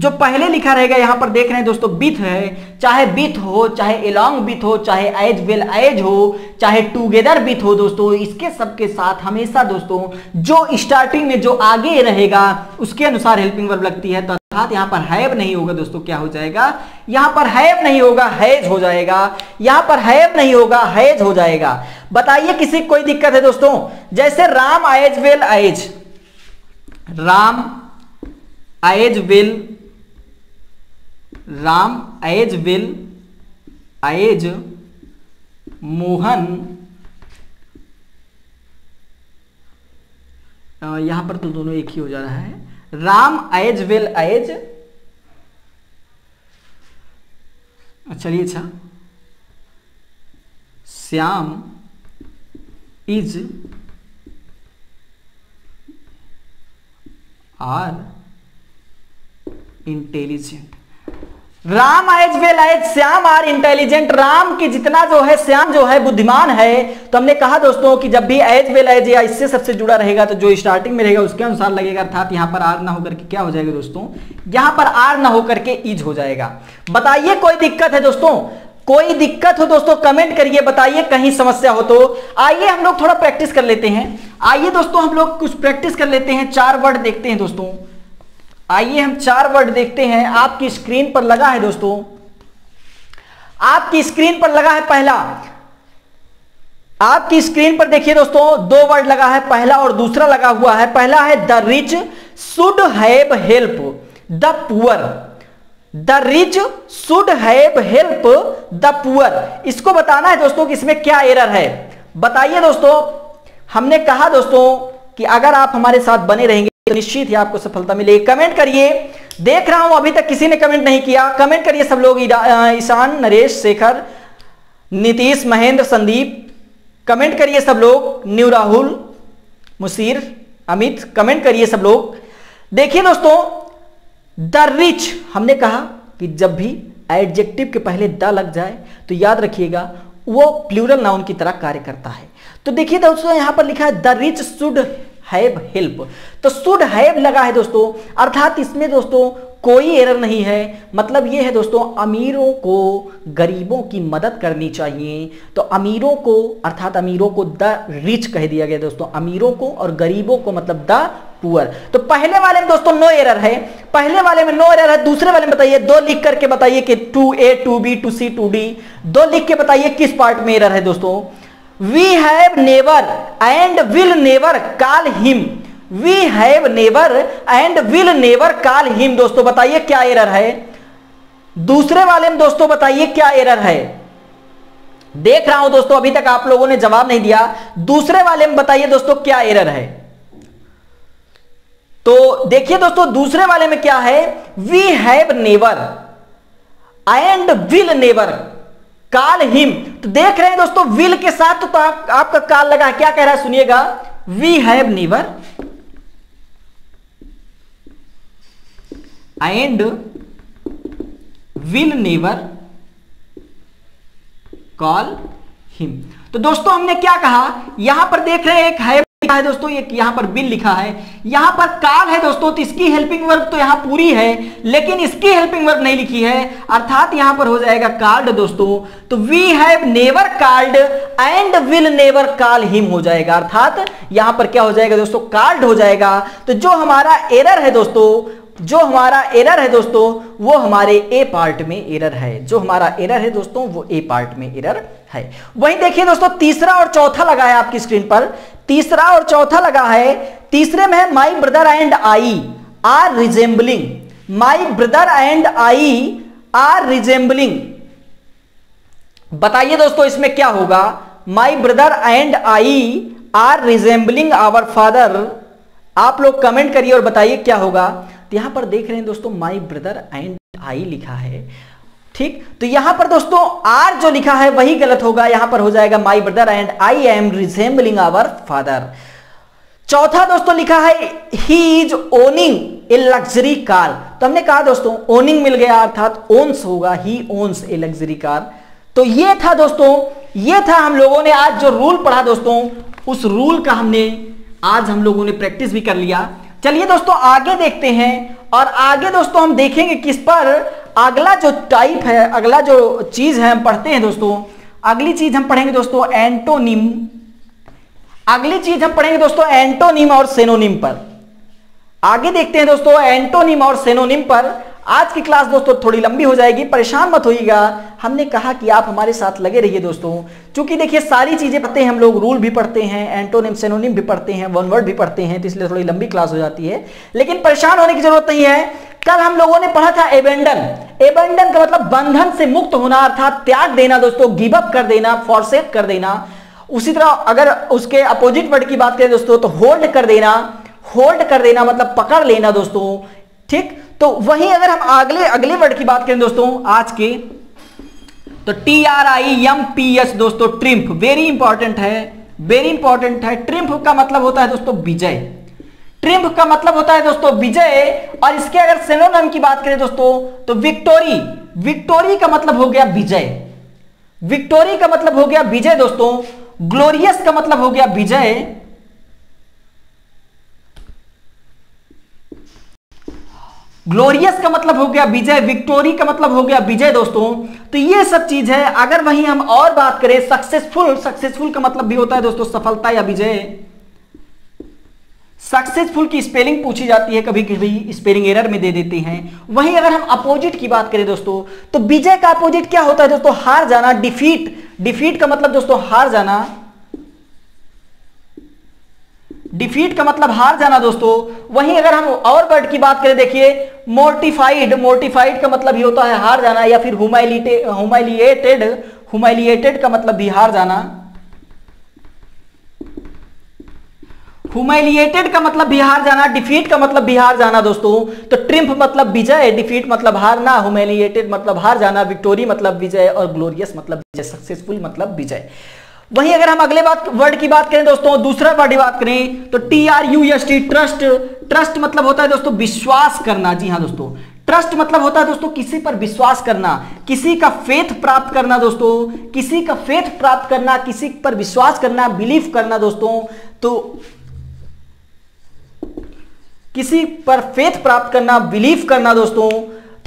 जो पहले लिखा रहेगा यहां पर देख रहे हैं दोस्तों बिथ है चाहे बिथ हो चाहे एलॉन्ग बिथ हो चाहे एज वेल एज हो चाहे टूगेदर बिथ हो दोस्तों इसके सबके साथ हमेशा दोस्तों जो स्टार्टिंग में जो आगे रहेगा उसके अनुसार हेल्पिंग वर्ब लगती है तो अर्थात यहां पर हैव नहीं होगा दोस्तों क्या हो जाएगा यहां पर हैव नहीं होगा हैज हो जाएगा यहां पर हैव नहीं होगा हैज हो जाएगा बताइए किसी कोई दिक्कत है दोस्तों जैसे राम आयज विल आयज राम आयज विल राम आयज विल आयज मोहन यहां पर तो दोनों एक ही हो जा रहा है राम एज वेल एज चलिए अच्छा Shyam is are intelligent Ram as well as Shyam are intelligent Ram की जितना जो है श्याम जो है बुद्धिमान है तो हमने कहा दोस्तों कि जब भी एज वेल एज या इससे सबसे जुड़ा रहेगा तो जो स्टार्टिंग में रहेगा उसके अनुसार लगेगा अर्थात यहां पर आर ना होकर के क्या हो जाएगा दोस्तों यहां पर आर ना होकर के इज हो जाएगा बताइए कोई दिक्कत है दोस्तों कोई दिक्कत हो दोस्तों कमेंट करिए बताइए कहीं समस्या हो तो आइए हम लोग थोड़ा प्रैक्टिस कर लेते हैं आइए दोस्तों हम लोग कुछ प्रैक्टिस कर लेते हैं चार वर्ड देखते हैं दोस्तों आइए हम चार वर्ड देखते हैं आपकी स्क्रीन पर लगा है दोस्तों आपकी स्क्रीन पर लगा है पहला आपकी स्क्रीन पर देखिए दोस्तों दो वर्ड लगा है पहला और दूसरा लगा हुआ है पहला है the rich should have help the poor the rich should have help the poor इसको बताना है दोस्तों कि इसमें क्या एरर है बताइए दोस्तों हमने कहा दोस्तों कि अगर आप हमारे साथ बने रहेंगे निश्चित ही आपको सफलता मिलेगी कमेंट करिए देख रहा हूं अभी तक किसी ने कमेंट नहीं किया कमेंट करिए सब लोग ईशान नरेश शेखर नीतीश महेंद्र संदीप कमेंट करिए सब लोग न्यू राहुल मुशीर अमित कमेंट करिए सब लोग देखिए दोस्तों द रिच हमने कहा कि जब भी एडजेक्टिव के पहले द लग जाए तो याद रखिएगा वो प्लूरल नाउन की तरह कार्य करता है तो देखिए दोस्तों यहां पर लिखा है the rich should have help तो शुड हैव लगा है दोस्तों अर्थात इसमें दोस्तों कोई एरर नहीं है मतलब ये है दोस्तों अमीरों को गरीबों की मदद करनी चाहिए तो अमीरों को अर्थात अमीरों को द रिच कह दिया गया दोस्तों अमीरों को और गरीबों को मतलब द पुअर तो पहले वाले में दोस्तों नो एरर है पहले वाले में नो एरर है दूसरे वाले में बताइए दो लिख करके बताइए कि two A two B two C two D दो लिख के बताइए किस पार्ट में एरर है दोस्तों we have never and will never call him we have never and will never call him दोस्तों बताइए क्या एरर है दूसरे वाले में दोस्तों बताइए क्या एरर है देख रहा हूं दोस्तों अभी तक आप लोगों ने जवाब नहीं दिया दूसरे वाले में बताइए दोस्तों क्या एरर है तो देखिए दोस्तों दूसरे वाले में क्या है we have never and will never call him तो देख रहे हैं दोस्तों विल के साथ तो, तो आप, आपका काल लगा क्या कह रहा है सुनिएगा we have never and will never call him तो दोस्तों हमने क्या कहा यहां पर देख रहे हैं एक हैव लिखा है दोस्तों ये यहां पर बिल लिखा है यहां पर काल है दोस्तों तो इसकी हेल्पिंग वर्ब तो यहां पूरी है लेकिन इसकी हेल्पिंग वर्ब नहीं लिखी है अर्थात यहां पर हो जाएगा कार्ड दोस्तों तो we have never called and will never call him हो जाएगा अर्थात यहां पर क्या हो जाएगा दोस्तों कार्ड हो जाएगा तो जो हमारा एरर है दोस्तों जो हमारा एरर है दोस्तों वो हमारे ए पार्ट में एरर है जो हमारा एरर है दोस्तों वो ए पार्ट में एरर है वहीं देखिए दोस्तों तीसरा और चौथा लगा है आपकी स्क्रीन पर तीसरा और चौथा लगा है तीसरे में है my brother and I are resembling my brother and I are resembling बताइए दोस्तों इसमें क्या होगा my brother and I are resembling our father आप लोग कमेंट करिए और बताइए क्या होगा तो यहां पर देख रहे हैं दोस्तों माई ब्रदर एंड आई लिखा है ठीक तो यहां पर दोस्तों आर जो लिखा है वही गलत होगा यहां पर हो जाएगा my brother and I am resembling our father चौथा दोस्तों लिखा है ही is owning a luxury car तो हमने कहा दोस्तों ओनिंग मिल गया अर्थात ओन्स होगा ही ओन्स ए लग्जरी कार तो ये था दोस्तों ये था हम लोगों ने आज जो रूल पढ़ा दोस्तों उस रूल का हमने आज हम लोगों ने प्रैक्टिस भी कर लिया चलिए दोस्तों आगे देखते हैं और आगे दोस्तों हम देखेंगे किस पर अगला जो टाइप है अगला जो चीज है हम पढ़ते हैं दोस्तों अगली चीज हम पढ़ेंगे दोस्तों एंटोनिम अगली चीज हम पढ़ेंगे दोस्तों एंटोनिम और सेनोनिम पर आगे देखते हैं दोस्तों एंटोनिम और सेनोनिम पर आज की क्लास दोस्तों थोड़ी लंबी हो जाएगी परेशान मत होइएगा हमने कहा कि आप हमारे साथ लगे रहिए दोस्तों क्योंकि देखिए सारी चीजें पढ़ते हैं हम लोग रूल भी पढ़ते हैं एंटोनिम सेनोनिम भी पढ़ते हैं वन वर्ड भी पढ़ते हैं तो इसलिए थोड़ी लंबी क्लास हो जाती है लेकिन परेशान होने की जरूरत नहीं है कल हम लोगों ने पढ़ा था एबेंडन एबेंडन का मतलब बंधन से मुक्त होना अर्थात त्याग देना दोस्तों गिवअप कर देना फॉरसेक कर देना उसी तरह अगर उसके अपोजिट वर्ड की बात करें दोस्तों तो होल्ड कर देना होल्ड कर देना मतलब पकड़ लेना दोस्तों ठीक तो वहीं अगर हम अगले अगले वर्ड की बात करें दोस्तों आज के तो T R I M P S दोस्तों ट्रिम्प वेरी इंपॉर्टेंट है वेरी इंपॉर्टेंट है ट्रिम्प का मतलब होता है दोस्तों विजय ट्रिम्प का मतलब होता है दोस्तों विजय और इसके अगर सेनोनम की बात करें दोस्तों तो विक्टोरी विक्टोरी का मतलब हो गया विजय विक्टोरी का मतलब हो गया विजय दोस्तों ग्लोरियस का मतलब हो गया विजय ग्लोरियस का मतलब हो गया विजय विक्टोरी का मतलब हो गया विजय दोस्तों तो ये सब चीज है अगर वहीं हम और बात करें सक्सेसफुल सक्सेसफुल का मतलब भी होता है दोस्तों सफलता या विजय सक्सेसफुल की स्पेलिंग पूछी जाती है कभी कभी स्पेलिंग एरर में दे देते हैं वहीं अगर हम अपोजिट की बात करें दोस्तों तो विजय का अपोजिट क्या होता है दोस्तों हार जाना डिफीट डिफीट का मतलब दोस्तों हार जाना डिफीट का मतलब हार जाना दोस्तों वहीं अगर हम और वर्ड की बात करें देखिए मोर्टिफाइड मोर्टिफाइड का मतलब ये होता है हार जाना या फिर हुमाइलिएटेड हुमाइलिएटेड का मतलब भी हार जाना हुमाइलिएटेड का मतलब बिहार जाना डिफीट का मतलब बिहार जाना दोस्तों तो ट्रिम्फ मतलब विजय डिफीट मतलब हारना हुमाइलिएटेड मतलब हार जाना विक्टोरी मतलब विजय और ग्लोरियस मतलब विजय सक्सेसफुल मतलब विजय वहीं अगर हम अगले बात वर्ड की बात करें दोस्तों दूसरा वर्ड की बात करें तो T R U S T trust trust मतलब होता है दोस्तों विश्वास करना जी हाँ दोस्तों ट्रस्ट मतलब होता है दोस्तों किसी पर विश्वास करना किसी का फेथ प्राप्त करना दोस्तों किसी का फेथ प्राप्त करना किसी पर विश्वास करना बिलीव करना दोस्तों तो किसी पर फेथ प्राप्त करना बिलीव करना दोस्तों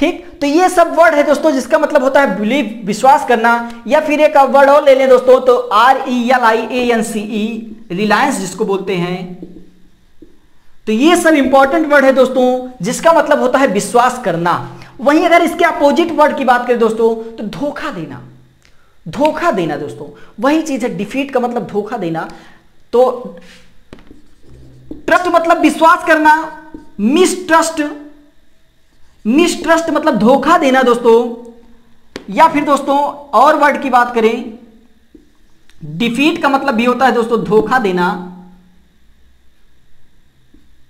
ठीक तो ये सब वर्ड है दोस्तों जिसका मतलब होता है बिलीव विश्वास करना या फिर एक वर्ड और ले लें दोस्तों तो R E L I A N C E Reliance जिसको बोलते हैं तो ये सब इंपॉर्टेंट वर्ड है दोस्तों जिसका मतलब होता है विश्वास करना वहीं अगर इसके अपोजिट वर्ड की बात करें दोस्तों तो धोखा देना धोखा देना दोस्तों वही चीज है डिफीट का मतलब धोखा देना तो ट्रस्ट मतलब विश्वास करना मिसट्रस्ट मिसट्रस्ट मतलब धोखा देना दोस्तों या फिर दोस्तों और वर्ड की बात करें डिफीट का मतलब भी होता है दोस्तों धोखा देना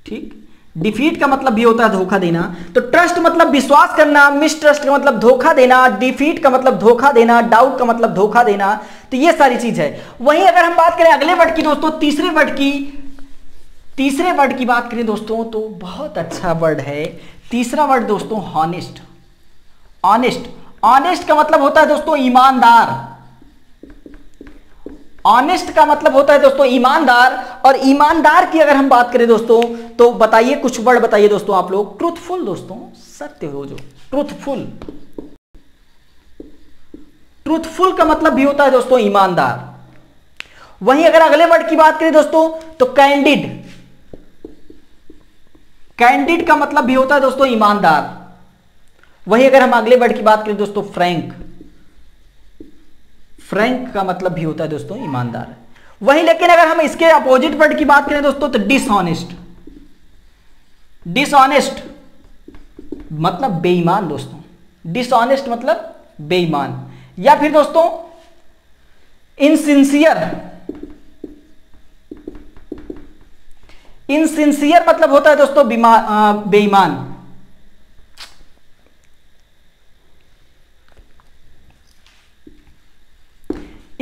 ठीक डिफीट का मतलब भी होता है धोखा देना तो ट्रस्ट मतलब विश्वास करना मिसट्रस्ट का मतलब धोखा देना डिफीट का मतलब धोखा देना डाउट का मतलब धोखा देना तो ये सारी चीज है वहीं अगर हम बात करें अगले वर्ड की दोस्तों तीसरे वर्ड की तीसरे वर्ड की बात करें दोस्तों तो बहुत अच्छा वर्ड है तीसरा वर्ड दोस्तों हॉनेस्ट ऑनेस्ट ऑनेस्ट का मतलब होता है दोस्तों ईमानदार ऑनेस्ट का मतलब होता है दोस्तों ईमानदार और ईमानदार की अगर हम बात करें दोस्तों तो बताइए कुछ वर्ड बताइए दोस्तों आप लोग ट्रूथफुल दोस्तों सत्य हो जो ट्रूथफुल ट्रूथफुल का मतलब भी होता है दोस्तों ईमानदार वहीं अगर अगले वर्ड की बात करें दोस्तों तो कैंडिड कैंडिड का मतलब भी होता है दोस्तों ईमानदार वही अगर हम अगले वर्ड की बात करें दोस्तों फ्रैंक फ्रैंक का मतलब भी होता है दोस्तों ईमानदार वही लेकिन अगर हम इसके अपोजिट वर्ड की बात करें दोस्तों तो डिसऑनेस्ट डिसऑनेस्ट मतलब बेईमान दोस्तों डिसऑनेस्ट मतलब बेईमान या फिर दोस्तों इनसिंसियर इनसिंसियर मतलब होता है दोस्तों बेईमान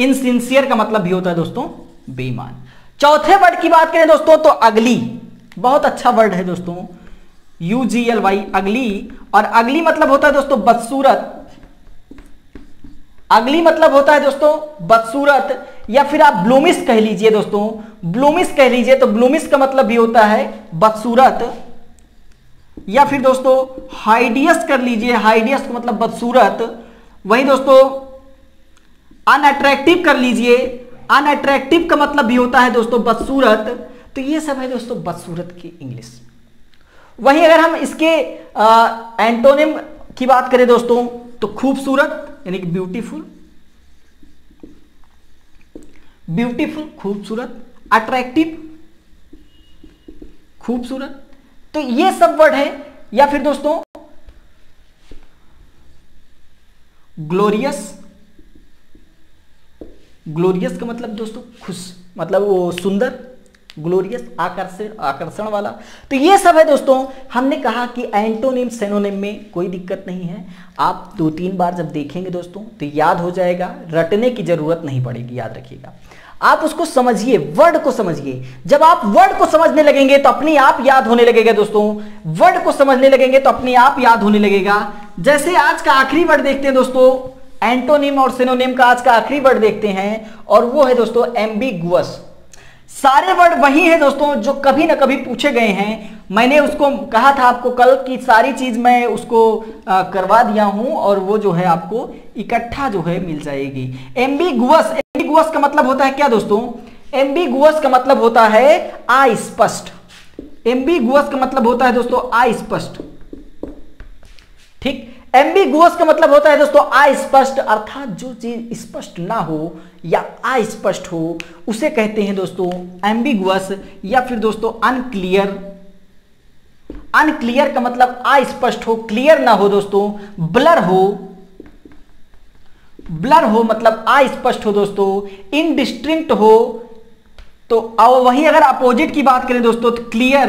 इनसिंसियर का मतलब भी होता है दोस्तों बेईमान चौथे वर्ड की बात करें दोस्तों तो अगली बहुत अच्छा वर्ड है दोस्तों U G L Y ugly और अगली मतलब होता है दोस्तों बदसूरत अगली मतलब होता है दोस्तों बदसूरत या फिर आप ब्लूमिस कह लीजिए दोस्तों ब्लूमिस कह लीजिए तो ब्लूमिस का मतलब भी होता है बदसूरत या फिर दोस्तों हाइडियस कर लीजिए हाइडियस का मतलब बदसूरत वही दोस्तों अनअट्रैक्टिव कर लीजिए अनअट्रैक्टिव का मतलब भी होता है दोस्तों बदसूरत तो ये सब है दोस्तों बदसूरत की इंग्लिश वहीं अगर हम इसके एंटोनिम की बात करें दोस्तों तो खूबसूरत यानी कि ब्यूटीफुल ब्यूटीफुल खूबसूरत अट्रैक्टिव खूबसूरत तो ये सब वर्ड है या फिर दोस्तों ग्लोरियस ग्लोरियस का मतलब दोस्तों खुश मतलब वो सुंदर ग्लोरियस आकर्षण आकर्षण वाला तो ये सब है दोस्तों हमने कहा कि एंटोनिम सेनोनिम में कोई दिक्कत नहीं है आप दो तीन बार जब देखेंगे दोस्तों तो याद हो जाएगा रटने की ज़रूरत नहीं पड़ेगी याद रखिएगा आप उसको समझिए वर्ड को समझिए जब आप वर्ड को समझने लगेंगे तो अपने आप याद होने लगेगा दोस्तों वर्ड को समझने लगेंगे तो अपने आप याद होने लगेगा जैसे आज का आखिरी वर्ड देखते हैं दोस्तों एंटोनिम और सिनोनिम का आज का आखिरी वर्ड देखते हैं और वो है दोस्तों एम्बिगुअस सारे वर्ड वही है दोस्तों जो कभी ना कभी पूछे गए हैं मैंने उसको कहा था आपको कल की सारी चीज मैं उसको करवा दिया हूं और वो जो है आपको इकट्ठा जो है मिल जाएगी एम्बिगुअस एम्बिगुअस का मतलब होता है क्या दोस्तों एम्बिगुअस का मतलब होता है अस्पष्ट एम्बिगुअस का मतलब होता है दोस्तों अस्पष्ट ठीक एम्बिगुअस का मतलब होता है दोस्तों अस्पष्ट अर्थात जो चीज स्पष्ट ना हो या अस्पष्ट हो उसे कहते हैं दोस्तों एम्बिगुअस या फिर दोस्तों अनक्लियर अनक्लियर का मतलब अस्पष्ट हो क्लियर ना हो दोस्तों ब्लर हो ब्लर हो मतलब अस्पष्ट हो दोस्तों इनडिस्टिंक्ट हो तो वही अगर अपोजिट की बात करें दोस्तों तो क्लियर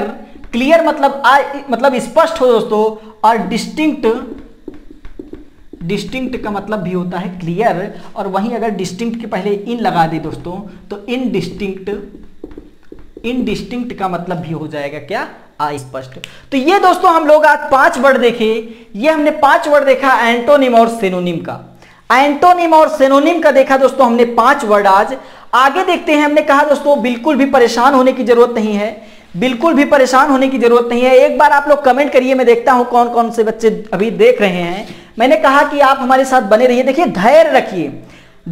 क्लियर मतलब आ, मतलब स्पष्ट हो दोस्तों और डिस्टिंक्ट डिस्टिंक्ट का मतलब भी होता है क्लियर और वहीं अगर डिस्टिंक्ट के पहले इन लगा दे दोस्तों तो इन डिस्टिंक्ट का मतलब भी हो जाएगा क्या अस्पष्ट तो ये दोस्तों हम लोग आज पांच वर्ड देखे ये हमने पांच वर्ड देखा एंटोनिम और सेनोनिम का एंटोनिम और सेनोनिम का देखा दोस्तों हमने पांच वर्ड आज आगे देखते हैं हमने कहा दोस्तों बिल्कुल भी परेशान होने की जरूरत नहीं है बिल्कुल भी परेशान होने की जरूरत नहीं है एक बार आप लोग कमेंट करिए मैं देखता हूं कौन कौन से बच्चे अभी देख रहे हैं मैंने कहा कि आप हमारे साथ बने रहिए देखिए धैर्य रखिए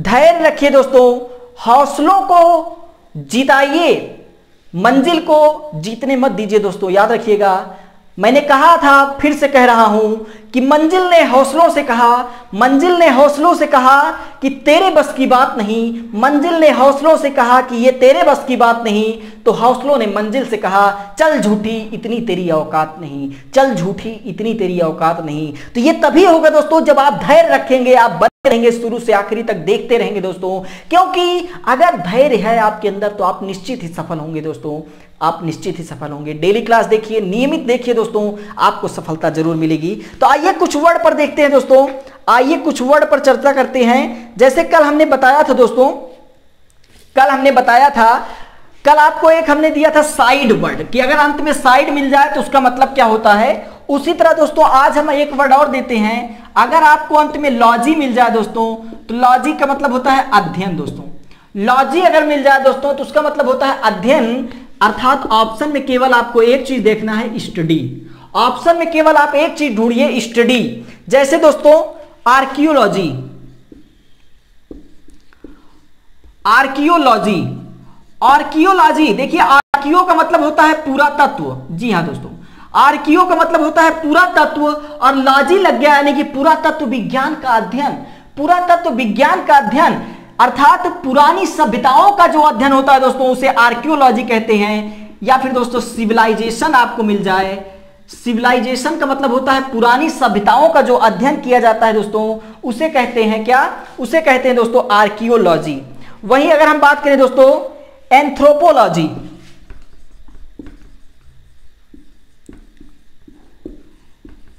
धैर्य रखिए दोस्तों हौसलों को जिताइए मंजिल को जीतने मत दीजिए दोस्तों याद रखिएगा मैंने कहा था फिर से कह रहा हूं कि मंजिल ने हौसलों से कहा मंजिल ने हौसलों से कहा कि तेरे बस की बात नहीं मंजिल ने हौसलों से कहा कि ये तेरे बस की बात नहीं तो हौसलों ने मंजिल से कहा चल झूठी इतनी तेरी औकात नहीं चल झूठी इतनी तेरी औकात नहीं तो ये तभी होगा दोस्तों जब आप धैर्य रखेंगे आप रहेंगे शुरू से आखिरी तक देखते रहेंगे दोस्तों क्योंकि अगर धैर्य है आपके अंदर तो आप निश्चित ही सफल होंगे दोस्तों आप निश्चित ही सफल होंगे डेली क्लास देखिए नियमित देखिए दोस्तों आपको सफलता जरूर मिलेगी तो आइए आइए कुछ वर्ड पर देखते हैं दोस्तों आइए कुछ वर्ड पर चर्चा करते हैं जैसे कल हमने बताया था दोस्तों कल हमने बताया था कल आपको एक हमने दिया था साइड वर्ड कि अगर अंत में साइड मिल जाए तो उसका मतलब क्या होता है उसी तरह दोस्तों आज हम एक वर्ड और देते हैं अगर आपको अंत में लॉजी मिल जाए दोस्तों तो लॉजी का मतलब होता है अध्ययन दोस्तों लॉजी अगर मिल जाए दोस्तों तो उसका मतलब होता है अध्ययन अर्थात ऑप्शन में केवल आपको एक चीज देखना है स्टडी ऑप्शन में केवल आप एक चीज ढूंढिए स्टडी जैसे दोस्तों आर्कियोलॉजी आर्कियोलॉजी आर्कियोलॉजी देखिए आर्कियो का मतलब होता है पूरा तत्व जी हाँ दोस्तों आर्कियो का मतलब होता है पूरा तत्व और लॉजी लग गया यानी कि पूरा तत्व विज्ञान का अध्ययन पूरा तत्व विज्ञान का अध्ययन अर्थात पुरानी सभ्यताओं का जो अध्ययन होता है दोस्तों उसे आर्कियोलॉजी कहते हैं या फिर दोस्तों सिविलाइजेशन आपको मिल जाए सिविलाइजेशन का मतलब होता है पुरानी सभ्यताओं का जो अध्ययन किया जाता है दोस्तों उसे कहते हैं क्या उसे कहते हैं दोस्तों आर्कियोलॉजी वहीं अगर हम बात करें दोस्तों एंथ्रोपोलॉजी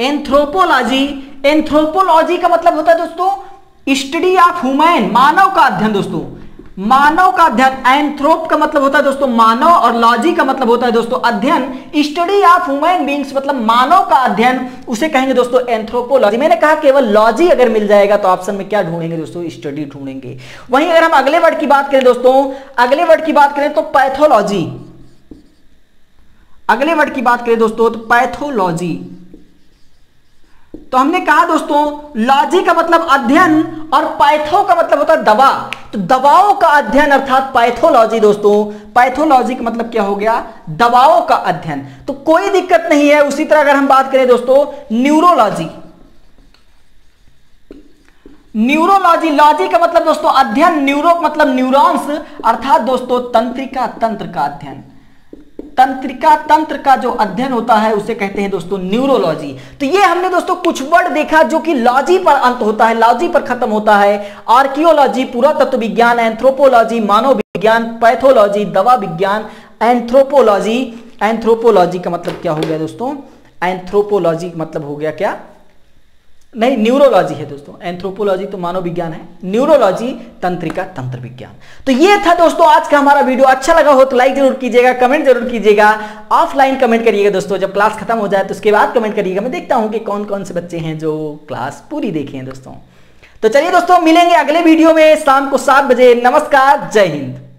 एंथ्रोपोलॉजी एंथ्रोपोलॉजी का मतलब होता है दोस्तों स्टडी ऑफ ह्यूमैन मानव का अध्ययन दोस्तों मानव का अध्ययन एंथ्रोप का मतलब होता है दोस्तों मानव और लॉजी का मतलब होता है दोस्तों अध्ययन स्टडी ऑफ ह्यूमन बींग्स मतलब मानव का अध्ययन उसे कहेंगे दोस्तों एंथ्रोपोलॉजी मैंने कहा केवल लॉजी अगर मिल जाएगा तो ऑप्शन में क्या ढूंढेंगे दोस्तों स्टडी ढूंढेंगे वहीं अगर हम अगले वर्ड की बात करें दोस्तों अगले वर्ड की बात करें तो पैथोलॉजी अगले वर्ड की बात करें दोस्तों तो पैथोलॉजी तो हमने कहा दोस्तों लॉजी का मतलब अध्ययन और पाइथो का मतलब होता है दवा तो दवाओं का अध्ययन अर्थात पैथोलॉजी दोस्तों पैथोलॉजी का मतलब क्या हो गया दवाओं का अध्ययन तो कोई दिक्कत नहीं है उसी तरह अगर हम बात करें दोस्तों न्यूरोलॉजी न्यूरोलॉजी लॉजी का मतलब दोस्तों अध्ययन न्यूरो मतलब न्यूरॉन्स अर्थात दोस्तों तंत्रिका तंत्र का अध्ययन तंत्रिका तंत्र का जो अध्ययन होता है उसे कहते हैं दोस्तों न्यूरोलॉजी तो ये हमने दोस्तों कुछ वर्ड देखा जो कि लॉजी पर अंत होता है लॉजी पर खत्म होता है आर्कियोलॉजी पुरातत्व विज्ञान एंथ्रोपोलॉजी मानव विज्ञान पैथोलॉजी दवा विज्ञान एंथ्रोपोलॉजी एंथ्रोपोलॉजी का मतलब क्या हो गया दोस्तों एंथ्रोपोलॉजी मतलब हो गया क्या नहीं न्यूरोलॉजी है दोस्तों एंथ्रोपोलॉजी तो मानव विज्ञान है न्यूरोलॉजी तंत्रिका तंत्र विज्ञान तो ये था दोस्तों आज का हमारा वीडियो अच्छा लगा हो तो लाइक जरूर कीजिएगा कमेंट जरूर कीजिएगा ऑफलाइन कमेंट करिएगा दोस्तों जब क्लास खत्म हो जाए तो उसके बाद कमेंट करिएगा मैं देखता हूं कि कौन कौन से बच्चे हैं जो क्लास पूरी देखे हैं दोस्तों तो चलिए दोस्तों मिलेंगे अगले वीडियो में शाम को सात बजे नमस्कार जय हिंद